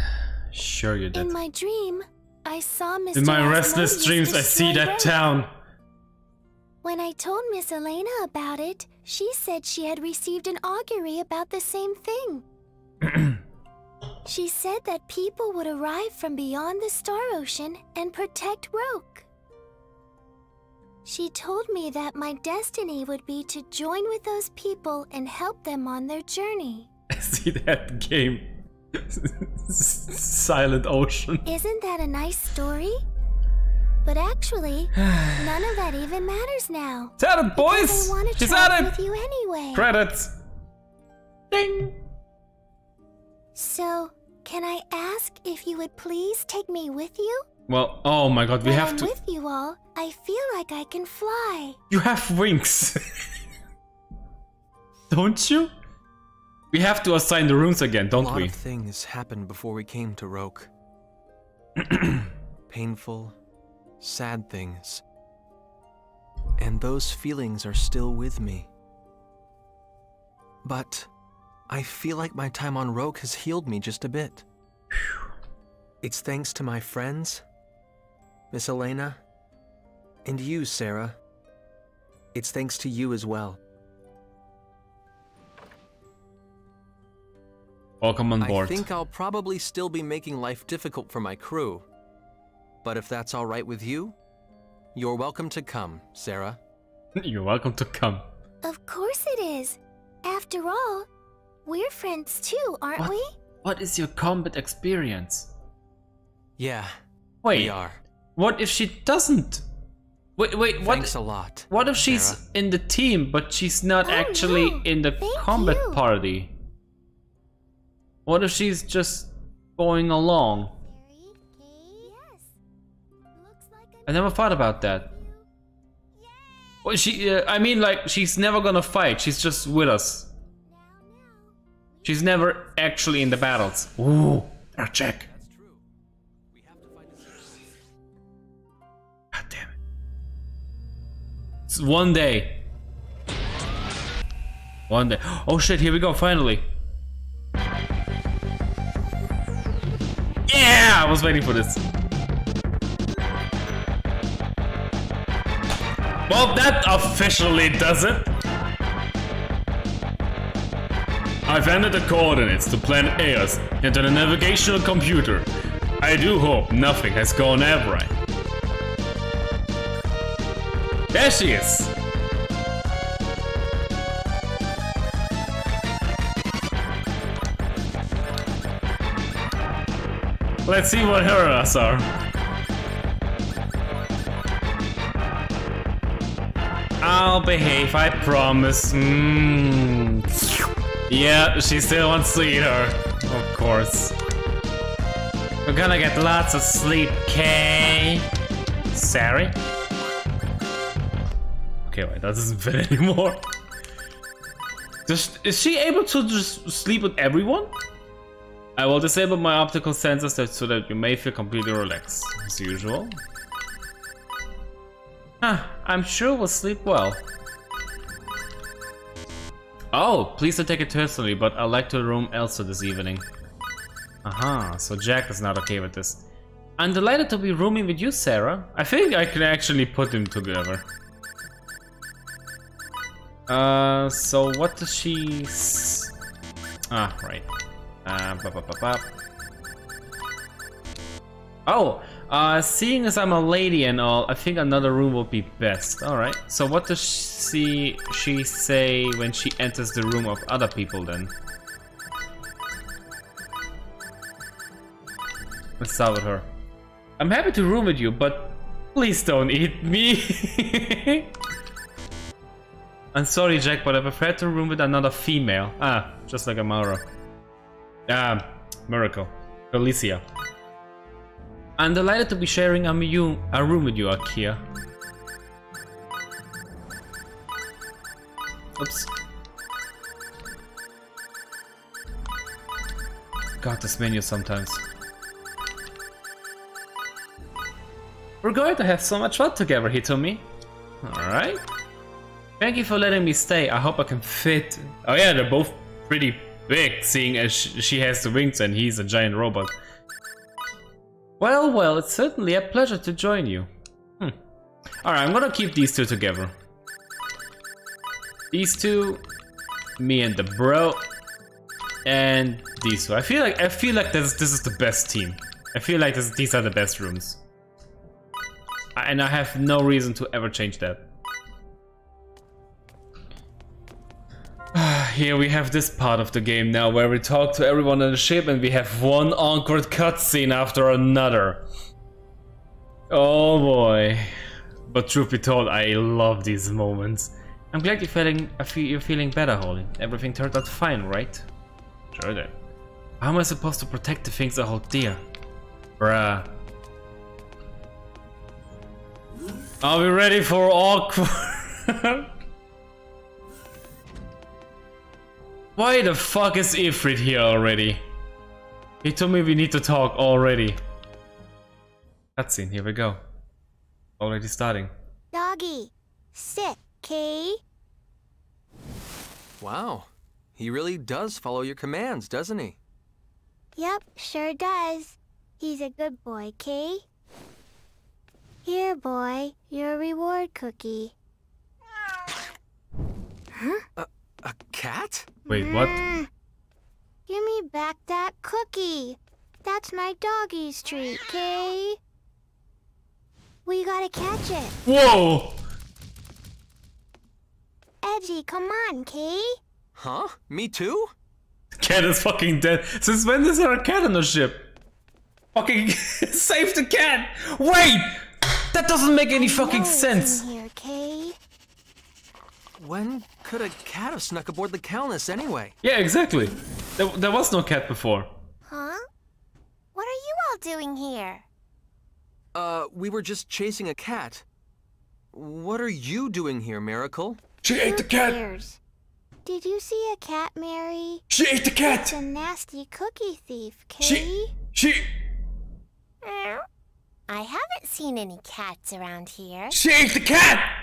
Sure you did. In my dream, I saw Mr. In my restless Asmodeus dreams, I see that town. When I told Miss Elena about it, she said she had received an augury about the same thing. she said that people would arrive from beyond the Star Ocean and protect Roke. She told me that my destiny would be to join with those people and help them on their journey. see that game. Silent Ocean. Isn't that a nice story? But actually, none of that even matters now. It's at it, boys! Because I want to She's at it! with you anyway. Credits. Ding. So, can I ask if you would please take me with you? Well, oh my god, we when have I'm to. with you all, I feel like I can fly. You have wings. don't you? We have to assign the runes again, don't we? A lot we? of things happened before we came to Roke. Painful, sad things. And those feelings are still with me. But I feel like my time on Roke has healed me just a bit. It's thanks to my friends, Miss Elena, and you, Sarah. It's thanks to you as well. Welcome on board. I think I'll probably still be making life difficult for my crew. But if that's all right with you, you're welcome to come, Sarah. You're welcome to come. Of course it is. After all, we're friends too, aren't What? we? What is your combat experience? Yeah. Wait. We are. What if she doesn't? Wait, wait, what? Thanks a lot. What if she's Sarah. in the team, but she's not oh, actually no. in the Thank combat you. party? What if she's just going along? I never thought about that. Well, she, uh, I mean, like, she's never gonna fight. She's just with us. She's never actually in the battles. Ooh, check. God damn it. It's one day. One day. Oh shit, here we go, finally. Yeah, I was waiting for this. Well, that officially does it. I've entered the coordinates to planet Eos into the navigational computer. I do hope nothing has gone awry. There she is. Let's see what her us are. I'll behave, I promise. Mm. Yeah, she still wants to eat her. Of course. We're gonna get lots of sleep, Kay. Sorry? Okay, wait, that doesn't fit anymore. Does, is she able to just sleep with everyone? I will disable my optical sensors so that you may feel completely relaxed, as usual. Ah, I'm sure we'll sleep well. Oh, please don't take it personally, but I'd like to room Elsa this evening. Aha, so Jack is not okay with this. I'm delighted to be rooming with you, Sarah. I think I can actually put them together. Uh, so what does she... ah, right. Ba -ba -ba oh, uh, seeing as I'm a lady and all, I think another room would be best. Alright, so what does she, she say when she enters the room of other people then? Let's start with her. I'm happy to room with you, but please don't eat me. I'm sorry, Jack, but I prefer to room with another female. Ah, just like Amara. Ah, Meracle. Felicia. I'm delighted to be sharing a, a room with you, Akia. Oops. God, this menu sometimes. We're going to have so much fun together, Hitomi. Alright. Thank you for letting me stay. I hope I can fit. Oh yeah, they're both pretty big, seeing as she has the wings and he's a giant robot. Well, well, it's certainly a pleasure to join you. Hmm. Alright, I'm gonna keep these two together. These two, me and the bro, and these two. I feel like I feel like this this is the best team. I feel like this, these are the best rooms, and I have no reason to ever change that. Here we have this part of the game now where we talk to everyone on the ship and we have one awkward cutscene after another. Oh boy. But truth be told, I love these moments. I'm glad you're feeling, you're feeling better, Holly. Everything turned out fine, right? Sure then. How am I supposed to protect the things I hold dear? Bruh. Are we ready for awkward? Why the fuck is Ifrit here already? He told me we need to talk already. Cutscene, here we go. Already starting. Doggy, sit, Kay. Wow, he really does follow your commands, doesn't he? Yep, sure does. He's a good boy, Kay. Here, boy, your reward cookie. Huh? Uh, a cat? Wait, what? Mm. Give me back that cookie. That's my doggy's treat, Kay. We gotta catch it. Whoa! Edgy, come on, Kay. Huh? Me too? Cat is fucking dead. Since when is there a cat on the ship? Fucking save the cat! Wait! That doesn't make any fucking sense. Here, Kay. When could a cat have snuck aboard the Calnus anyway? Yeah, exactly. There, there was no cat before. Huh? What are you all doing here? Uh, we were just chasing a cat. what are you doing here, Meracle? She ate the cat! cares? Did you see a cat, Mary? She ate the cat! It's a nasty cookie thief, She. Kay. She. I haven't seen any cats around here. She ate the cat!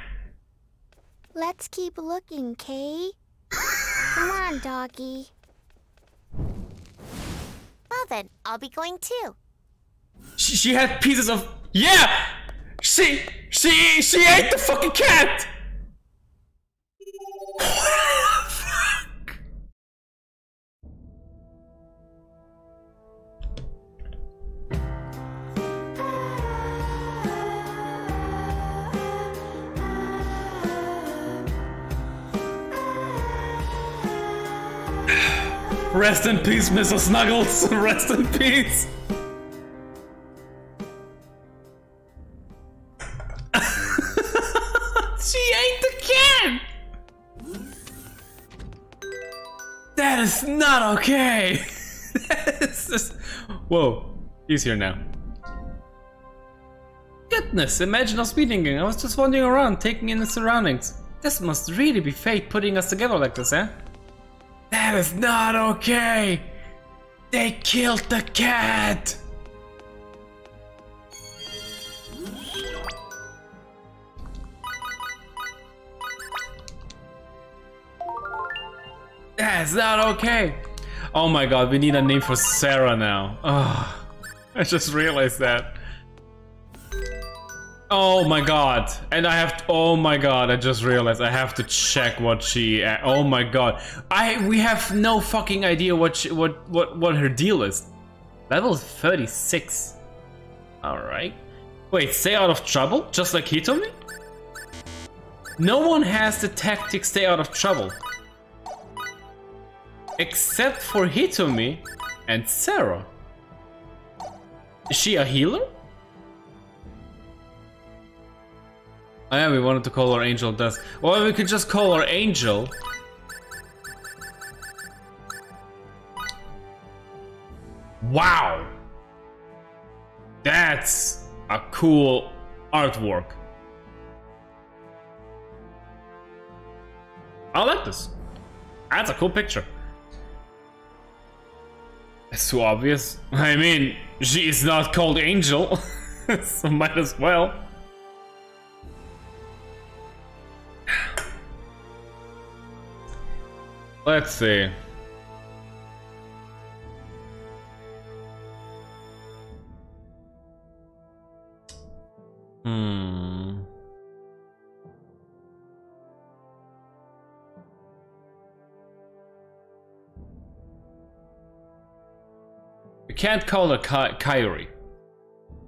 Let's keep looking, Kay. Come on, doggy. Well then, I'll be going too. She, she had pieces of. Yeah! She. She. She ate the fucking cat! Rest in peace, Mr. Snuggles. Rest in peace. she ate the cat. That is not okay. just... Whoa, he's here now. Goodness, imagine us meeting. I was just wandering around, taking in the surroundings. This must really be fate putting us together like this, eh? That is not okay! They killed the cat! That's not okay! Oh my god, we need a name for Sarah now. I just realized that. Oh my god. And I have to, oh my god, I just realized I have to check what she uh, oh my god. I we have no fucking idea what she, what what what her deal is. Level 36. All right. Wait, stay out of trouble just like Hitomi? No one has the tactic stay out of trouble. Except for Hitomi and Sarah. Is she a healer? Oh yeah, we wanted to call her Angel Dust. Well, we could just call her Angel. Wow! That's a cool artwork. I like this. That's a cool picture. It's too obvious. I mean, she is not called Angel, so might as well. Let's see. Hmm. We can't call her Kairi.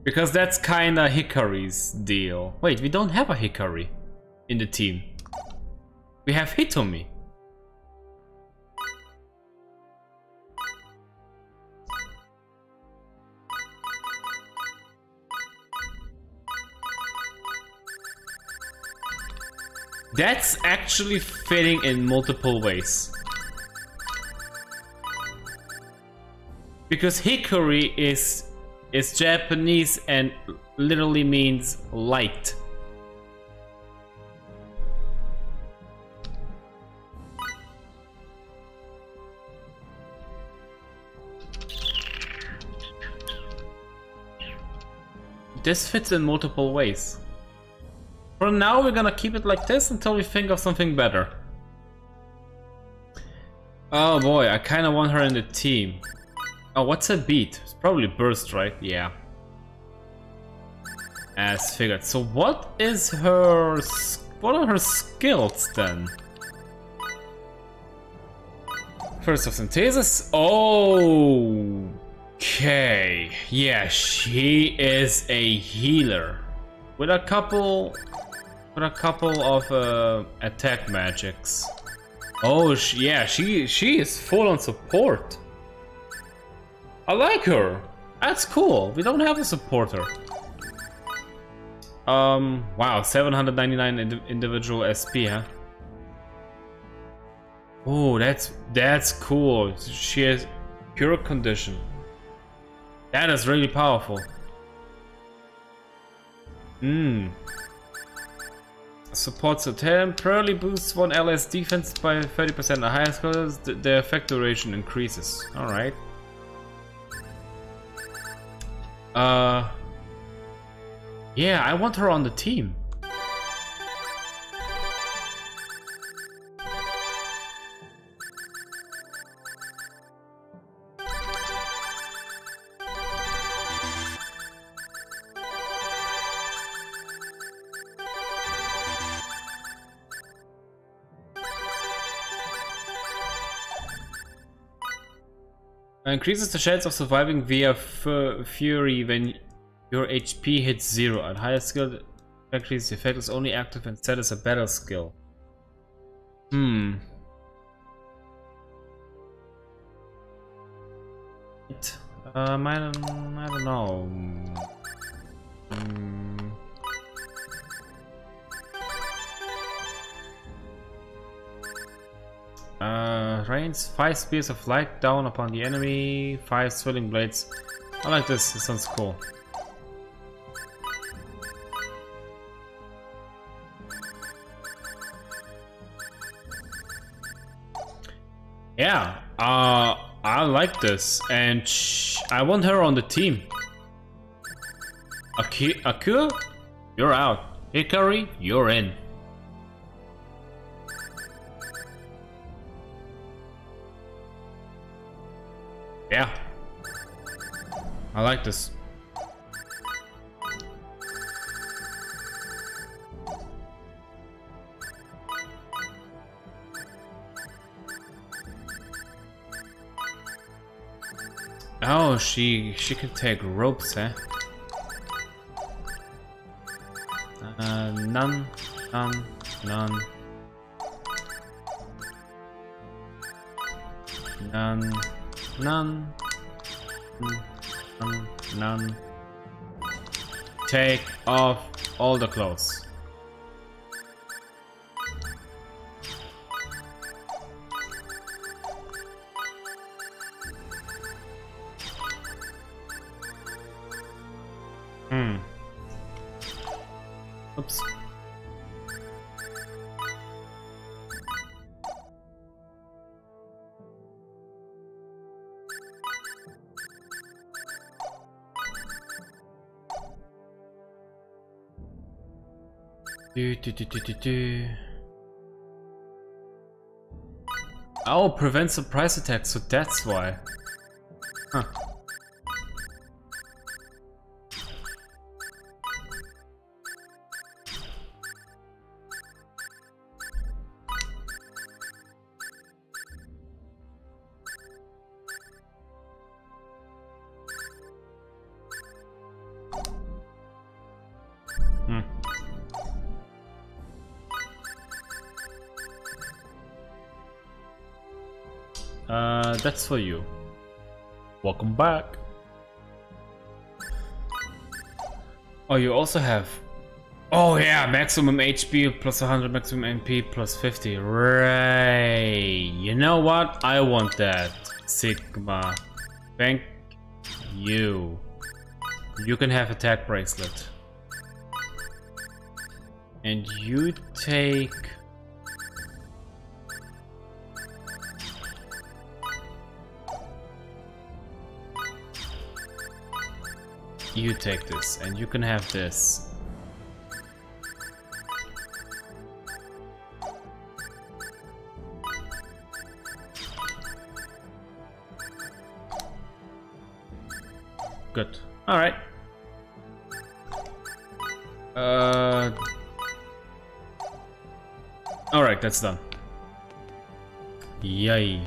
Because that's kinda Hikari's deal. Wait, we don't have a Hikari in the team. We have Hitomi. That's actually fitting in multiple ways. Because Hikari is is Japanese and literally means light. This fits in multiple ways. For now, we're gonna keep it like this until we think of something better. Oh boy, I kinda want her in the team. Oh, what's a beat? It's probably burst, right? Yeah. As figured. So what is her... What are her skills then? First of synthesis. Oh. Okay. Yeah, she is a healer. With a couple... With a couple of uh, attack magics. Oh, she, yeah, she she is full on support. I like her. That's cool. We don't have a supporter. Um, wow, 799 indi individual SP, huh? Oh, that's that's cool. She has pure condition. That is really powerful. Hmm. Supports a temporarily boosts one LS defense by 30% the higher scores, the, the effect duration increases. Alright. Uh Yeah, I want her on the team. Increases the chance of surviving via Fury when your HP hits zero. At higher skill, increase the effect is only active and set as a battle skill. Hmm. Um, I don't, I don't know. Hmm. Uh, rains five spears of light down upon the enemy, five swirling blades. I like this, this sounds cool. Yeah, uh, I like this, and I want her on the team. Aku Aku, you're out. Hikari, you're in. Yeah. I like this. Oh, she she can take ropes, eh? Uh, none, none, none, none. None. None. Take off all the clothes. Do. Oh, prevent surprise attacks, so that's why. Huh. That's for you. Welcome back. Oh, you also have... Oh yeah, maximum HP plus 100, maximum MP plus 50. Right. You know what? I want that. Sigma. Thank you. You can have attack bracelet. And you take... You take this, and you can have this. Good. Alright. Uh... Alright, that's done. Yay.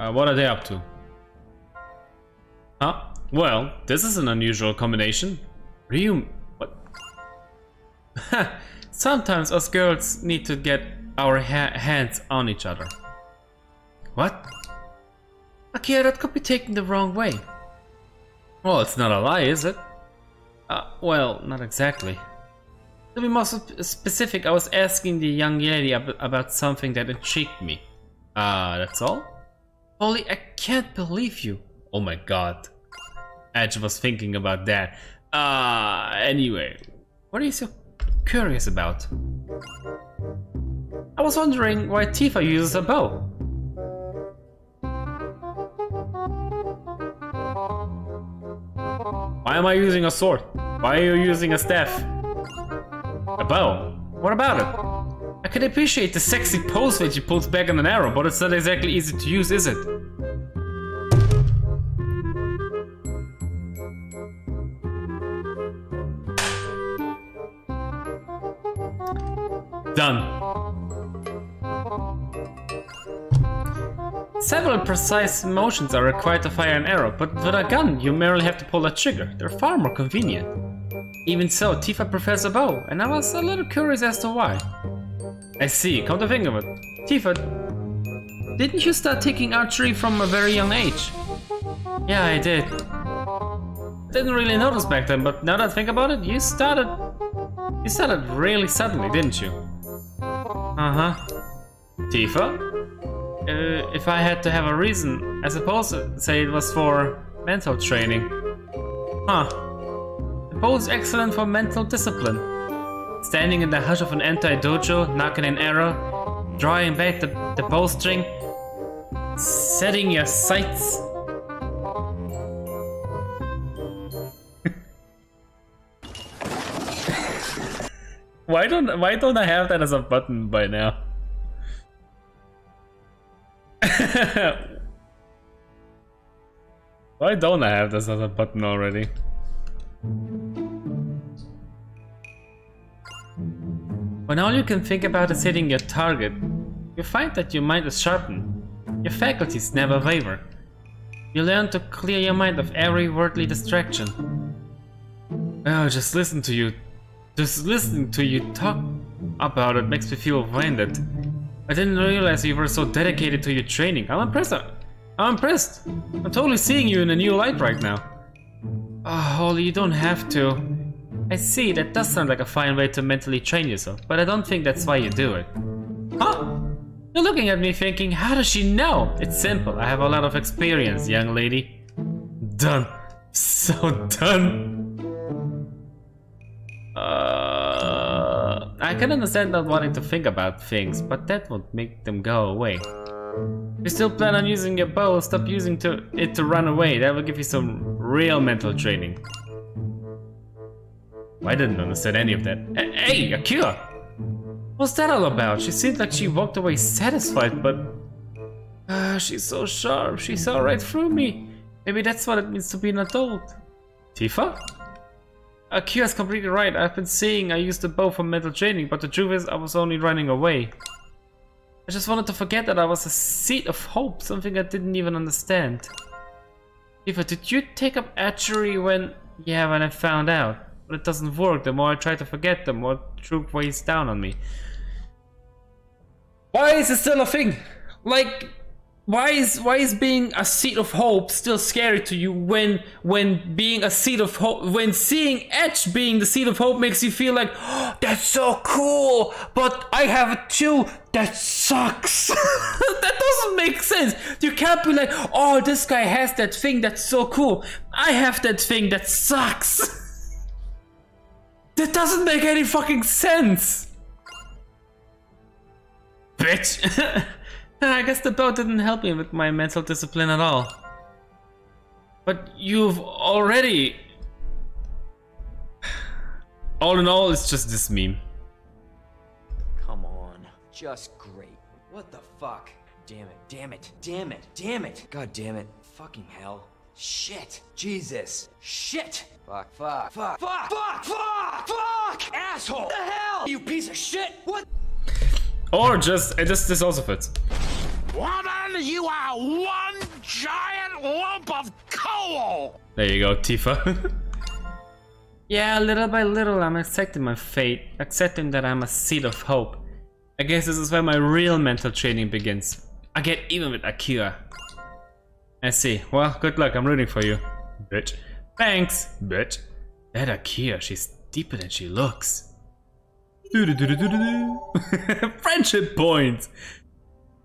Uh, what are they up to? Well, this is an unusual combination. Ryu... What? Sometimes us girls need to get our ha hands on each other. What? Akira, that could be taken the wrong way. Well, it's not a lie, is it? Uh, well, not exactly. To be more specific, I was asking the young lady ab about something that intrigued me. Ah, uh, that's all? Holy, I can't believe you. Oh my god. Edge was thinking about that. Uh, anyway. What are you so curious about? I was wondering why Tifa uses a bow. Why am I using a sword? Why are you using a staff? A bow? What about it? I could appreciate the sexy pose that she pulls back on an arrow, but it's not exactly easy to use, is it? Done. Several precise motions are required to fire an arrow, but with a gun you merely have to pull a trigger. They're far more convenient. Even so, Tifa prefers a bow, and I was a little curious as to why. I see, come to think of it. Tifa, didn't you start taking archery from a very young age? Yeah, I did. Didn't really notice back then, but now that I think about it, you started... You started really suddenly, didn't you? Uh-huh. Tifa? Uh, if I had to have a reason, I suppose uh, say it was for mental training. Huh. The bow is excellent for mental discipline. Standing in the hush of an anti-dojo, nocking an arrow, drawing back the, the bowstring, setting your sights. Why don't why don't I have that as a button by now? Why don't I have this as a button already? When all you can think about is hitting your target, you find that your mind is sharpened. Your faculties never waver. You learn to clear your mind of every worldly distraction. Oh, just listen to you. Just listening to you talk about it makes me feel winded. I didn't realize you were so dedicated to your training. I'm impressed. I'm impressed. I'm totally seeing you in a new light right now. Oh, Holly, you don't have to. I see, that does sound like a fine way to mentally train yourself, but I don't think that's why you do it. Huh? You're looking at me thinking, how does she know? It's simple, I have a lot of experience, young lady. Done. So done. Uh, I can understand not wanting to think about things, but that would make them go away. If you still plan on using your bow, stop using to, it to run away. That will give you some real mental training. I didn't understand any of that. Hey, Akira! What's that all about? She seemed like she walked away satisfied, but... Uh, she's so sharp, she saw right through me. Maybe that's what it means to be an adult. Tifa? Akira's completely right. I've been saying I used the bow for mental training, but the truth is I was only running away. I just wanted to forget that I was a seed of hope, something I didn't even understand. Tifa, did you take up archery when... Yeah, when I found out. But it doesn't work. The more I try to forget, the more truth weighs down on me. Why is it still a thing? Like, why is why is being a seed of hope still scary to you when when being a seed of hope when seeing Edge being the seed of hope makes you feel like oh, that's so cool but I have too that sucks. That doesn't make sense. You can't be like oh this guy has that thing that's so cool. I have that thing that sucks. That doesn't make any fucking sense. Bitch I guess the bow didn't help me with my mental discipline at all. But you've already... All in all, it's just this meme. Come on. Just great. What the fuck? Damn it, damn it, damn it, damn it. God damn it. Fucking hell. Shit. Jesus. Shit. Fuck, fuck, fuck, fuck, fuck, fuck, fuck! Asshole! The hell? You piece of shit! What? Or just, it just, this also fits. Woman, you are one giant lump of coal! There you go, Tifa. yeah, little by little I'm accepting my fate, accepting that I'm a seed of hope. I guess this is where my real mental training begins. I get even with Akira. I see. Well, good luck, I'm rooting for you. Bitch. Thanks, bitch. That Akira, she's deeper than she looks. Friendship points.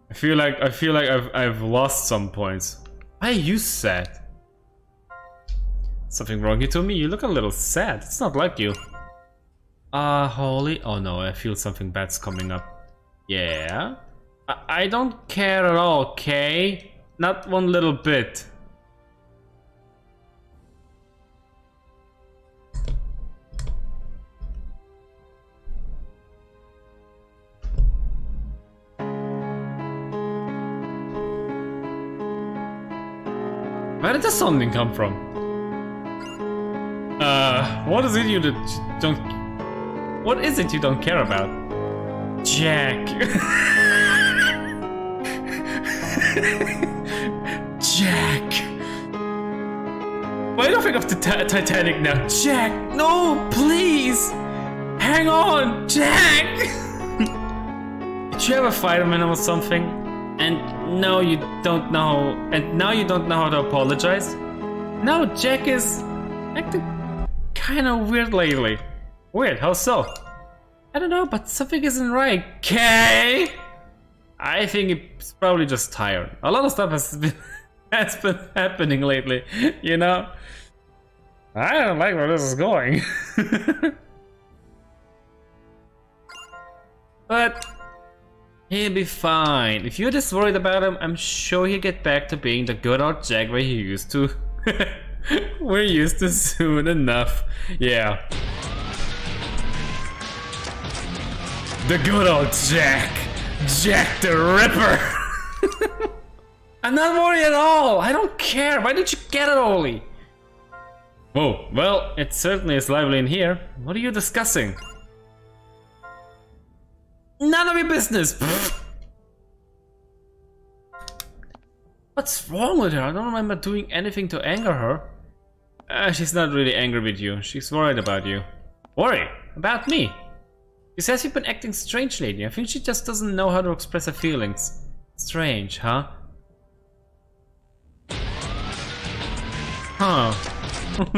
I feel like I feel like I've I've lost some points. Why are you sad? Something wrong here to me? You look a little sad. It's not like you. Uh, holy. Oh no, I feel something bad's coming up. Yeah. I, I don't care at all, okay? Not one little bit. Where did the something come from? Uh, what is it you don't... What is it you don't care about? Jack. Jack. Why do I think of the Titanic now? Jack, no, please. Hang on, Jack. Did you ever fight a man or something? Now you don't know, and now you don't know how to apologize? No, Jack is acting kind of weird lately. Weird, how so? I don't know, but something isn't right. Okay? I think it's probably just tired. A lot of stuff has been has been happening lately, you know? I don't like where this is going. but he'll be fine. If you're just worried about him, I'm sure he'll get back to being the good old Jaguar he used to. We're used to soon enough. Yeah. The good old Jack. Jack the Ripper. I'm not worried at all. I don't care. Why did you get it, Oli? Oh, well, it certainly is lively in here. What are you discussing? None of your business. What's wrong with her? I don't remember doing anything to anger her. Uh, she's not really angry with you. She's worried about you. Worry? About me? She says you've been acting strange lately. I think she just doesn't know how to express her feelings. Strange, huh? Huh.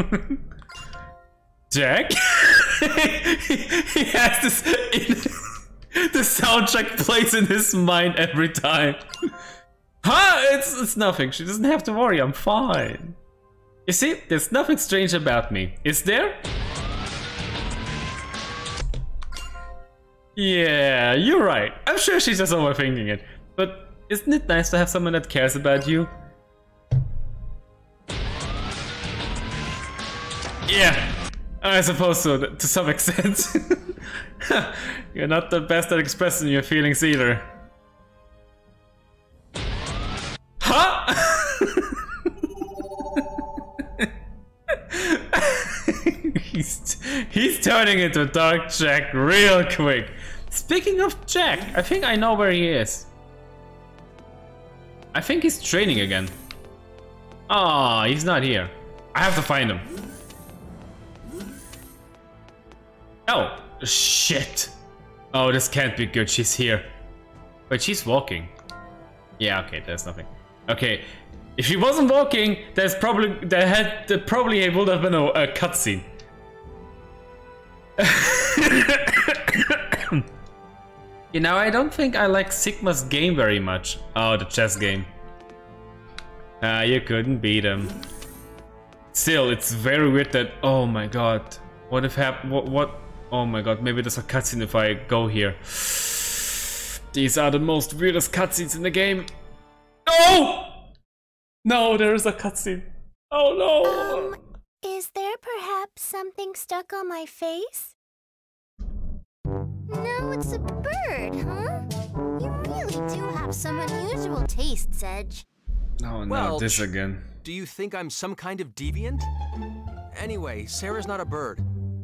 Jack? he has this... the soundtrack plays in his mind every time. huh? It's, it's nothing. She doesn't have to worry. I'm fine. You see, there's nothing strange about me. Is there? Yeah, you're right. I'm sure she's just overthinking it. But isn't it nice to have someone that cares about you? Yeah, I suppose so, to some extent. You're not the best at expressing your feelings either. Huh? he's, he's turning into Dark Jack real quick. Speaking of Jack, I think I know where he is. I think he's training again. Ah, oh, he's not here. I have to find him. Oh, shit. Oh, this can't be good. She's here. But she's walking. Yeah, okay, there's nothing. Okay, if she wasn't walking, there's probably there had there probably would have been a, a cutscene. you know, I don't think I like Sigma's game very much. Oh, the chess game. Ah, you couldn't beat him. Still, it's very weird that. Oh my god, what if hap? What what? Oh my god, maybe there's a cutscene if I go here. These are the most weirdest cutscenes in the game. No! No, there is a cutscene. Oh no! Um, is there perhaps something stuck on my face? No, it's a bird, huh? You really do have some unusual tastes, Edge. Oh no, well, this again. Do you think I'm some kind of deviant? Anyway, Sarah's not a bird.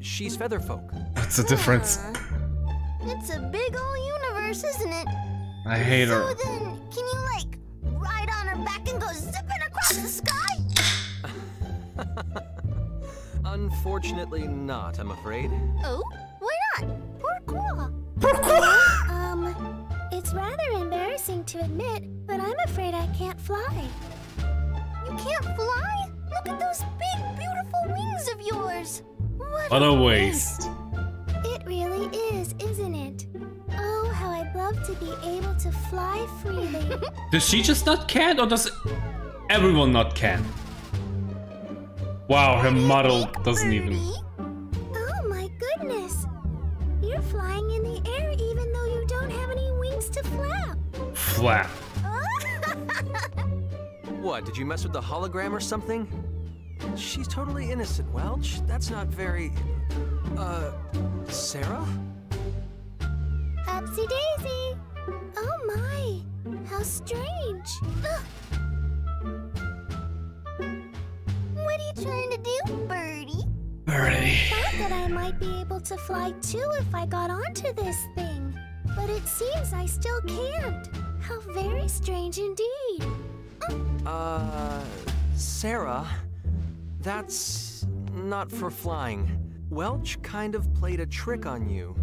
She's featherfolk. What's the difference? It's a big old universe, isn't it? I hate so her. So then, can you like ride on her back and go zipping across the sky? Unfortunately not, I'm afraid. Oh? Why not? Pourquoi? Pourquoi? um, it's rather embarrassing to admit, but I'm afraid I can't fly. You can't fly? Look at those big, beautiful wings of yours. What, a, waste. waste. It really is, isn't it? Oh, how I'd love to be able to fly freely. does she just not can, or does everyone not can? Wow, her model doesn't even... Oh my goodness! You're flying in the air even though you don't have any wings to flap. Flap. what, did you mess with the hologram or something? She's totally innocent, Welch. That's not very... Uh... Sarah? Upsy daisy. Oh my, how strange. what are you trying to do, Birdie? Birdie. I Thought that I might be able to fly too if I got onto this thing. But it seems I still can't. How very strange indeed. Uh... Sarah? That's... not for flying. Welch kind of played a trick on you.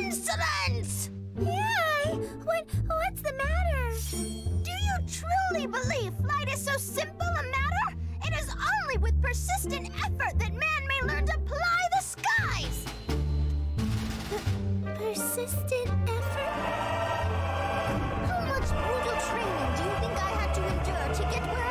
Insolence! Yay! What, what's the matter? Do you truly believe flight is so simple a matter? It is only with persistent effort that man may learn to ply the skies! persistent effort? How much brutal training do you think I had to endure to get where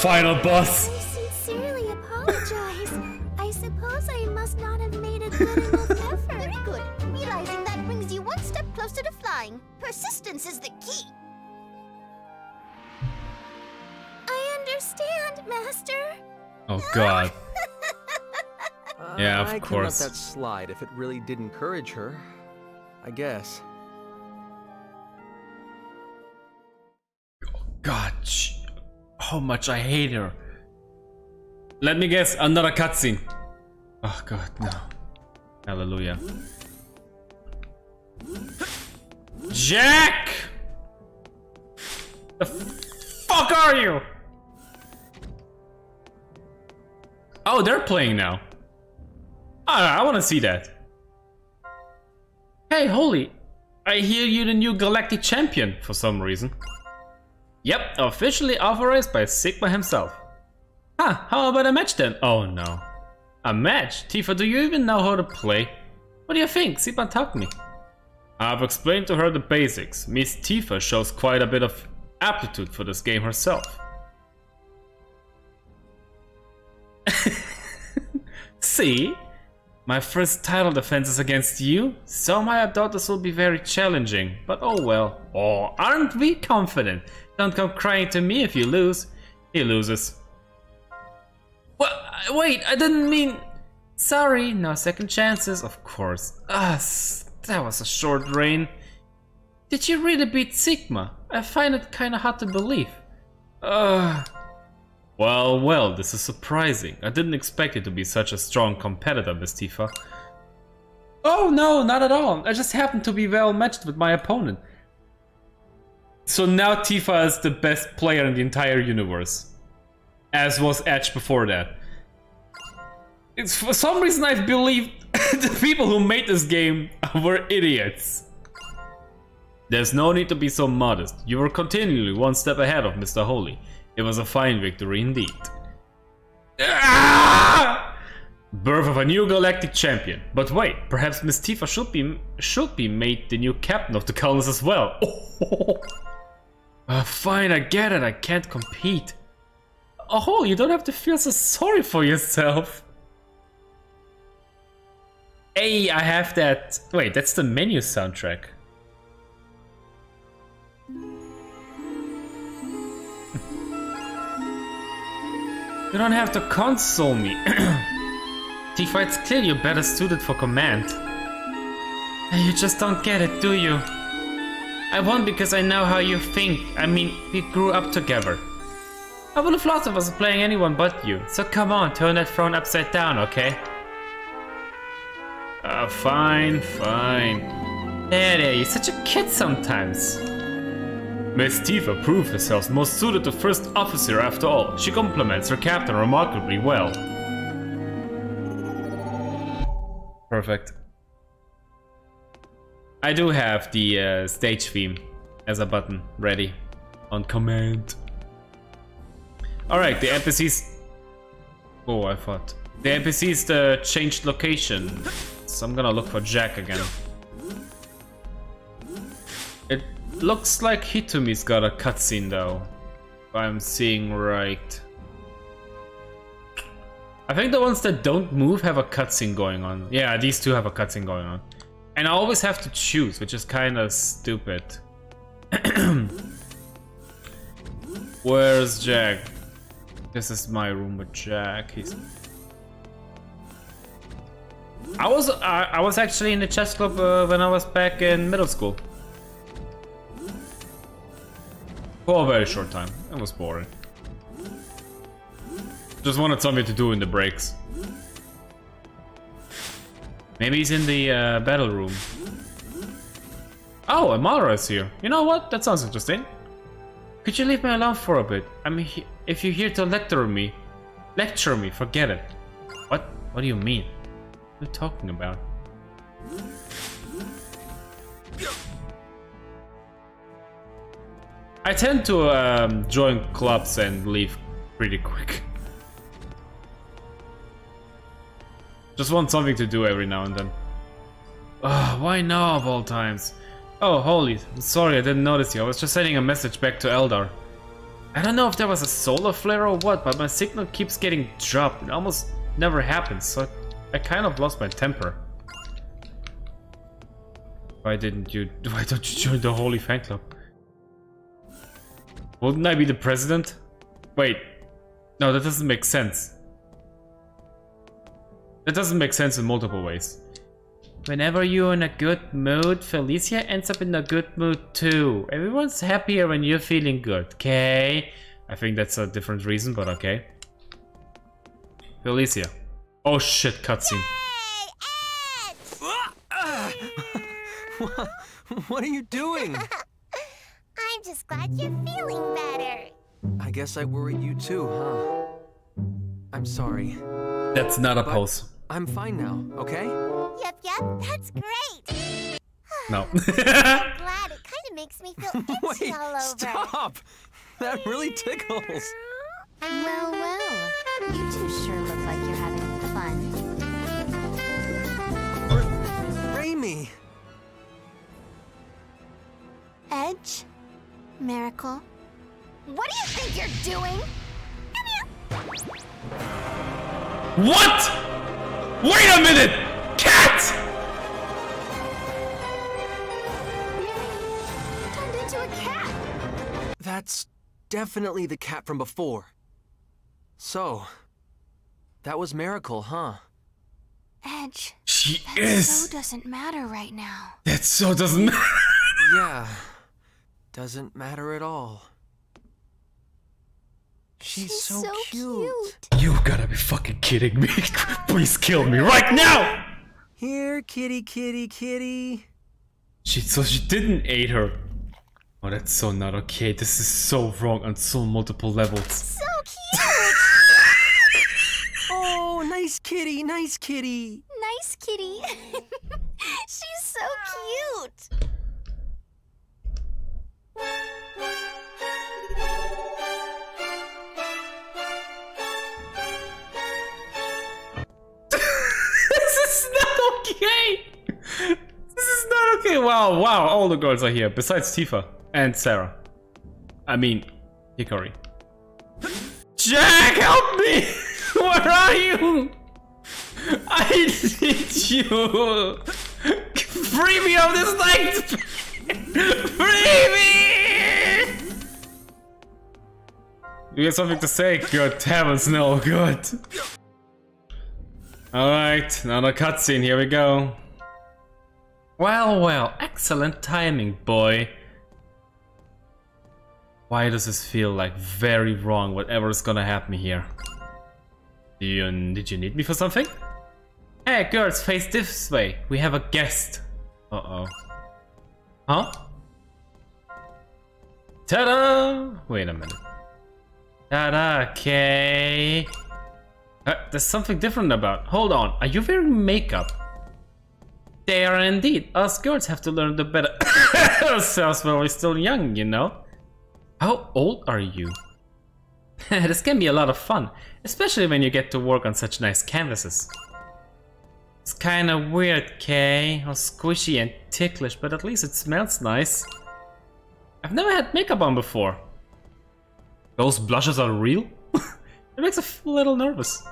Final boss. I sincerely apologize. I suppose I must not have made a good enough effort. Very good. Realizing that brings you one step closer to flying. Persistence is the key. I understand, Master. Oh god. Yeah, of I can let course. that slide if it really did encourage her. I guess. Oh, god, sh- how much I hate her. Let me guess, another cutscene. Oh god, no. Hallelujah. Jack! The fuck are you? Oh, they're playing now. Ah, I, I want to see that. Hey, Holy, I hear you're the new Galactic Champion for some reason. Yep, officially authorized by Sigma himself. Huh, how about a match then? Oh no. A match? Tifa, do you even know how to play? What do you think? Sigma taught me. I've explained to her the basics. Miss Tifa shows quite a bit of aptitude for this game herself. See? My first title defense is against you, so my this will be very challenging, but oh well. Oh, aren't we confident? Don't come crying to me if you lose. He loses. What? Wait, I didn't mean... Sorry, no second chances, of course. Ah, that was a short reign. Did you really beat Sigma? I find it kinda hard to believe. Ugh. Well, well, this is surprising. I didn't expect you to be such a strong competitor, Miss Tifa. Oh no, not at all. I just happened to be well matched with my opponent. So now Tifa is the best player in the entire universe. As was Edge before that. It's for some reason I've believed the people who made this game were idiots. There's no need to be so modest. You were continually one step ahead of Mr. Holy. It was a fine victory indeed. Ah! Birth of a new galactic champion. But wait, perhaps Miss Tifa should be should be made the new captain of the colonies as well. Uh, fine, I get it. I can't compete. Oh, you don't have to feel so sorry for yourself. Hey, I have that. Wait, that's the menu soundtrack. You don't have to console me. Tifa, it's clear you're better suited for command. You just don't get it, do you? I won because I know how you think. I mean, we grew up together. I would have lost if I was playing anyone but you. So come on, turn that throne upside down, okay? Uh, fine, fine. There, there, you're such a kid sometimes. Miss Tifa proved herself most suited to first officer after all. She complements her captain remarkably well. Perfect. I do have the uh, stage theme as a button ready on command. Alright, the NPCs... Oh, I thought. The NPCs uh, changed location, so I'm gonna look for Jack again. It looks like Hitomi's got a cutscene though, if I'm seeing right. I think the ones that don't move have a cutscene going on. Yeah, these two have a cutscene going on. And I always have to choose, which is kind of stupid. Where's Jack? This is my room with Jack. He's. I was I, I was actually in the chess club uh, when I was back in middle school. For a very short time. It was boring. Just wanted something to do in the breaks. Maybe he's in the uh, battle room. Oh, Amara is here. You know what? That sounds interesting. Could you leave me alone for a bit? I mean, if you're here to lecture me, lecture me, forget it. What? What do you mean? What are you talking about? I tend to um, join clubs and leave pretty quick. Just want something to do every now and then. Ugh, why now of all times? Oh, holy, sorry I didn't notice you. I was just sending a message back to Eldar. I don't know if there was a solar flare or what, but my signal keeps getting dropped. It almost never happens, so I kind of lost my temper. Why didn't you... Why don't you join the Holy Fan Club? Wouldn't I be the president? Wait. No, that doesn't make sense. That doesn't make sense in multiple ways. Whenever you're in a good mood, Felicia ends up in a good mood too. Everyone's happier when you're feeling good, okay? I think that's a different reason, but okay. Felicia. Oh shit, cutscene. what are you doing? I'm just glad you're feeling better. I guess I worried you too, huh? I'm sorry. That's not a pose. I'm fine now, okay? Yep, yep, that's great. No. I'm glad. It kind of makes me feel itchy Wait, all over. stop! That really tickles. Well, well. You two sure look like you're having fun. Reimi! Edge? Meracle? What do you think you're doing? What? Wait a minute! Cat! Turned into a cat. That's definitely the cat from before. So, that was Meracle, huh? Edge. She that is. so doesn't matter right now. That so doesn't matter. yeah. Doesn't matter at all. She's, She's so, so cute. You gotta be fucking kidding me. Please kill me right now! Here, kitty, kitty, kitty. She so she didn't aid her. Oh, that's so not okay. This is so wrong on so multiple levels. So cute. Oh, nice kitty, nice kitty. nice kitty. She's so cute. Okay. This is not okay. Wow, wow. All the girls are here besides Tifa and Sarah. I mean, Hikari. Jack, help me! Where are you? I need you. Free me of this night. Free me! You got something to say? Good heavens, no, good. Alright, another cutscene, here we go. Well, well, excellent timing, boy. Why does this feel like very wrong, whatever is gonna happen here? Do you, did you need me for something? Hey, girls, face this way. We have a guest. Uh-oh. Huh? Ta-da! Wait a minute. Ta-da, okay. Uh, there's something different about. Hold on, are you wearing makeup? They are indeed. Us girls have to learn to better ourselves while we're still young, you know? How old are you? this can be a lot of fun, especially when you get to work on such nice canvases. It's kinda weird, Kay, all squishy and ticklish, but at least it smells nice. I've never had makeup on before. Those blushes are real? it makes a little nervous.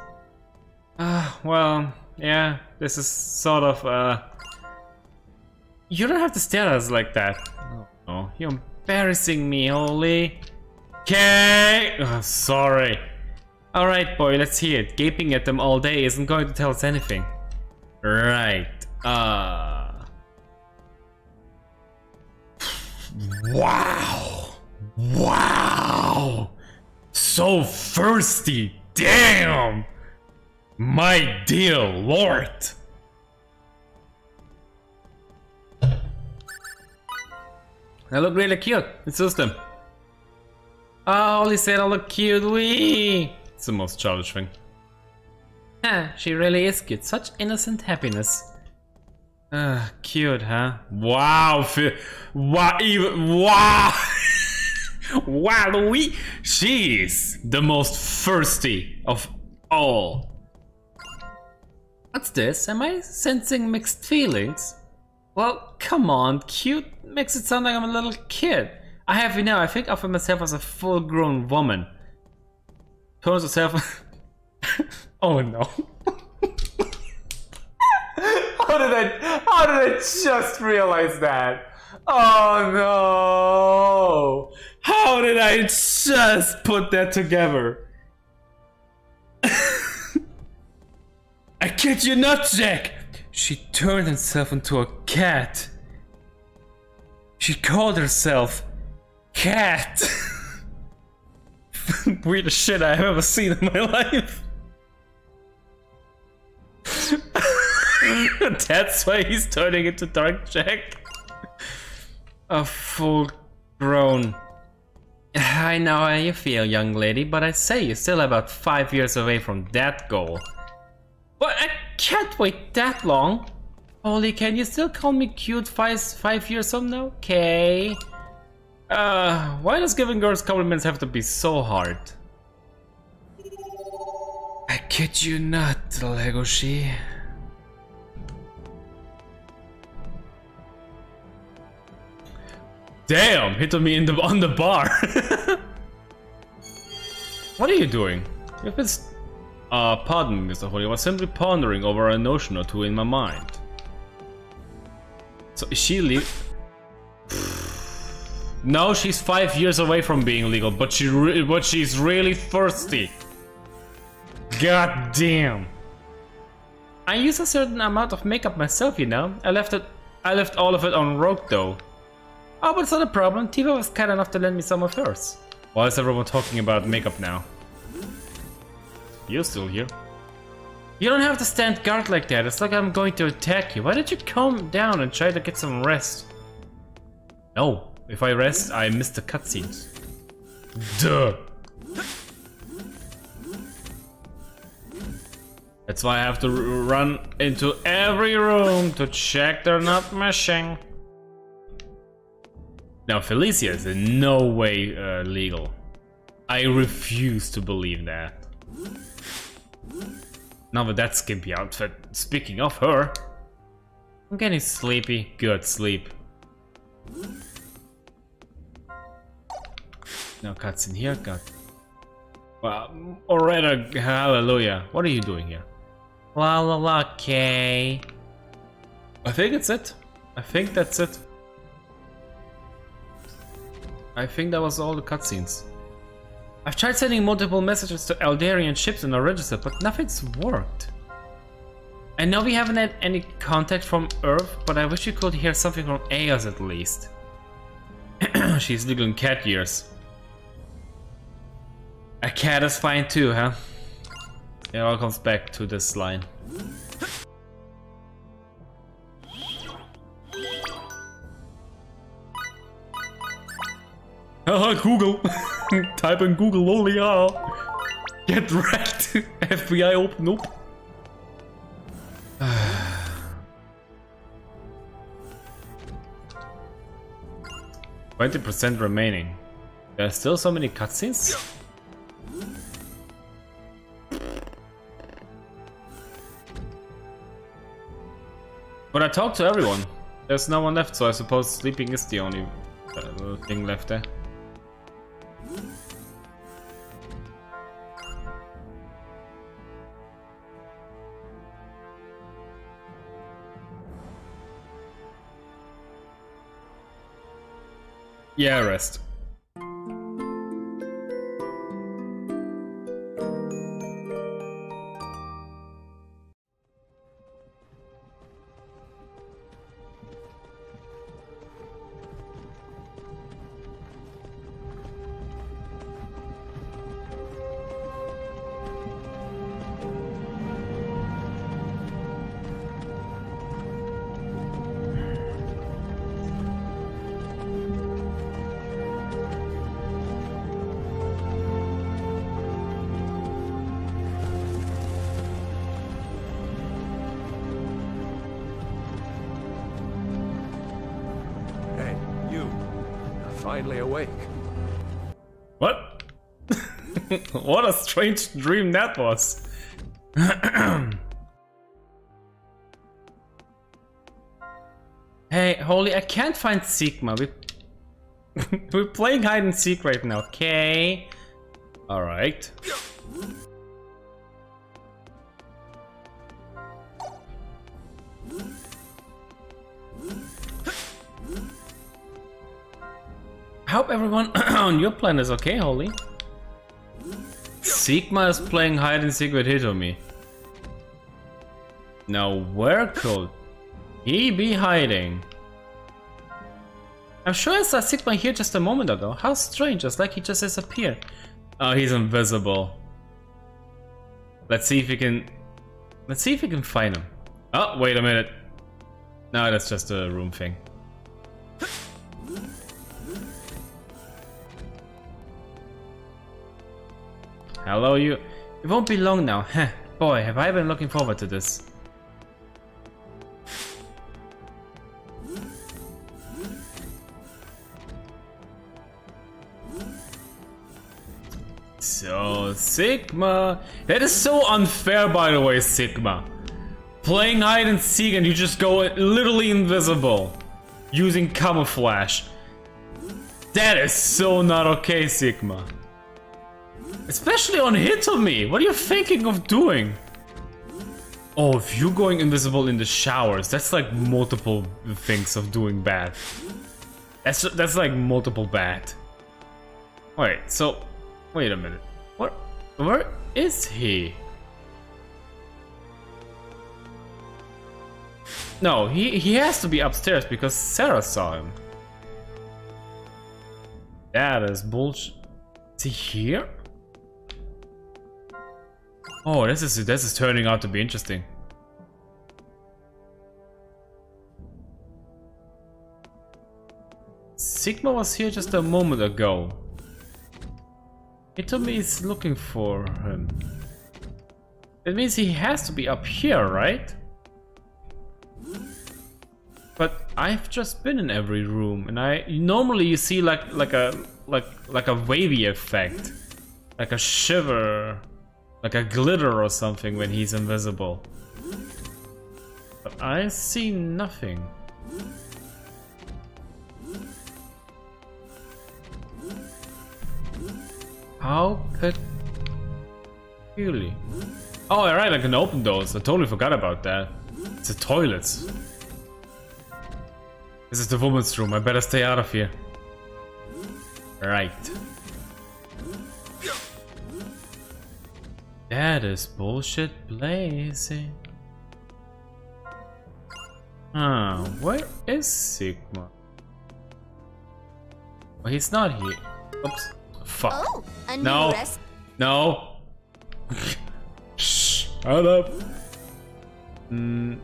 Uh, well, yeah, this is sort of, uh... You don't have to stare at us like that. Oh. You're embarrassing me, Holy. Okay! Oh, sorry. Alright, boy, let's hear it. Gaping at them all day isn't going to tell us anything. Right. Uh... Wow! Wow! So thirsty! Damn! My dear lord! I look really cute. It's System. Oh, Ollie said I look cute. Wee! It's the most childish thing. Ah, she really is cute. Such innocent happiness. Ah, cute, huh? Wow, wow, even wow, wow, Louis. She's the most thirsty of all. What's this? Am I sensing mixed feelings? Well, come on, cute makes it sound like I'm a little kid. I have you now, I think of myself as a full-grown woman. Turns herself... oh no. how did I... How did I just realize that? Oh no! How did I just put that together? I kid you not, Jack! She turned herself into a cat. She called herself Cat. Weirdest shit I've ever seen in my life. That's why he's turning into Dark Jack. A full grown. I know how you feel, young lady, but I say you're still about five years away from that goal. But I can't wait that long. Holy, can you still call me cute five, five years from now? Okay. Uh, why does giving girls compliments have to be so hard? I kid you not, Legoshi. Damn, hit me in the on the bar. what are you doing? If it's uh, pardon me, Mr. Holy, I was simply pondering over a notion or two in my mind. So is she legal? no, she's five years away from being legal, but she but she's really thirsty. God damn. I use a certain amount of makeup myself, you know. I left it. I left all of it on Rogue though. Oh, but it's not a problem. Tifa was kind enough to lend me some of hers. Why is everyone talking about makeup now? You're still here. You don't have to stand guard like that. It's like I'm going to attack you. Why don't you calm down and try to get some rest? No. If I rest, I miss the cutscenes. Duh. That's why I have to run into every room to check they're not meshing. Now, Felicia is in no way uh, legal. I refuse to believe that. Not with that skimpy outfit. Speaking of her, I'm getting sleepy. Good sleep. No cuts in here. Cut. Well, rather, hallelujah. What are you doing here? La la la, okay. I think it's it. I think that's it. I think that was all the cutscenes. I've tried sending multiple messages to Eldarian ships in our register, but nothing's worked. I know we haven't had any contact from Earth, but I wish you could hear something from Eos at least. She's in cat years. A cat is fine too, huh? It all comes back to this line. Haha, Google. Type in Google only yeah. Get wrecked. FBI open up. Twenty percent remaining. There are still so many cutscenes. But I talked to everyone. There's no one left, so I suppose sleeping is the only uh, thing left there. Yeah, rest. What a strange dream that was. hey, Holy, I can't find Sigma. We... We're playing hide and seek right now, okay? Alright. I hope everyone on your planet is okay, Holy. Sigma is playing hide and seek with Hitomi. Now where could he be hiding? I'm sure I saw Sigma here just a moment ago. How strange, just like he just disappeared. Oh, he's invisible. Let's see if we can... Let's see if we can find him. Oh, wait a minute. No, that's just a room thing. Hello, you. It won't be long now. Heh. Boy, have I been looking forward to this. So, Sigma. That is so unfair, by the way, Sigma. Playing hide and seek and you just go literally invisible. Using camouflage. That is so not okay, Sigma. Especially on Hitomi. What are you thinking of doing? Oh, if you're going invisible in the showers, that's like multiple things of doing bad. That's that's like multiple bad. Wait, so wait a minute. What where is he? No, he he has to be upstairs because Sarah saw him. That is bullshit. Is he here? Oh, this is this is turning out to be interesting. Sigma was here just a moment ago. Hitomi is looking for him. That means he has to be up here, right? But I've just been in every room, and I normally you see like like a like like a wavy effect, like a shiver, like a glitter or something when he's invisible. But I see nothing. How peculiar. Oh, alright, I can open those. I totally forgot about that. It's the toilets. This is the woman's room. I better stay out of here. Right. That is bullshit blazing. Ah, where is Sigma? Oh, he's not here. Oops. Fuck. Oh, a new no. No. Shut up. Mm,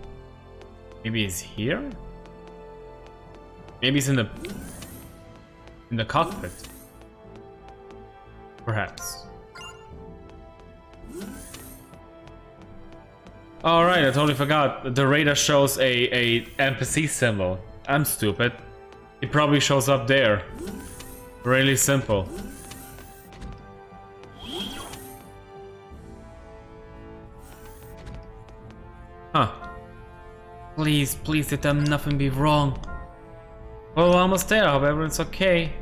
maybe he's here? Maybe he's in the in the cockpit. Perhaps. Alright, I totally forgot. The radar shows a, a NPC symbol. I'm stupid. It probably shows up there. Really simple. Huh. Please, please let them nothing be wrong. Well, we're almost there, however, it's okay.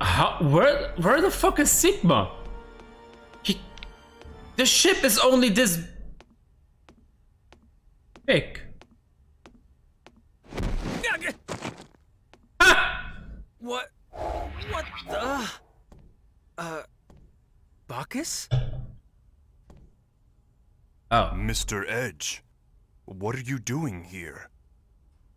How, where, where the fuck is Sigma? He, the ship is only this big. Ah! What? What the? Uh, Bacchus? Oh. Mr. Edge, what are you doing here?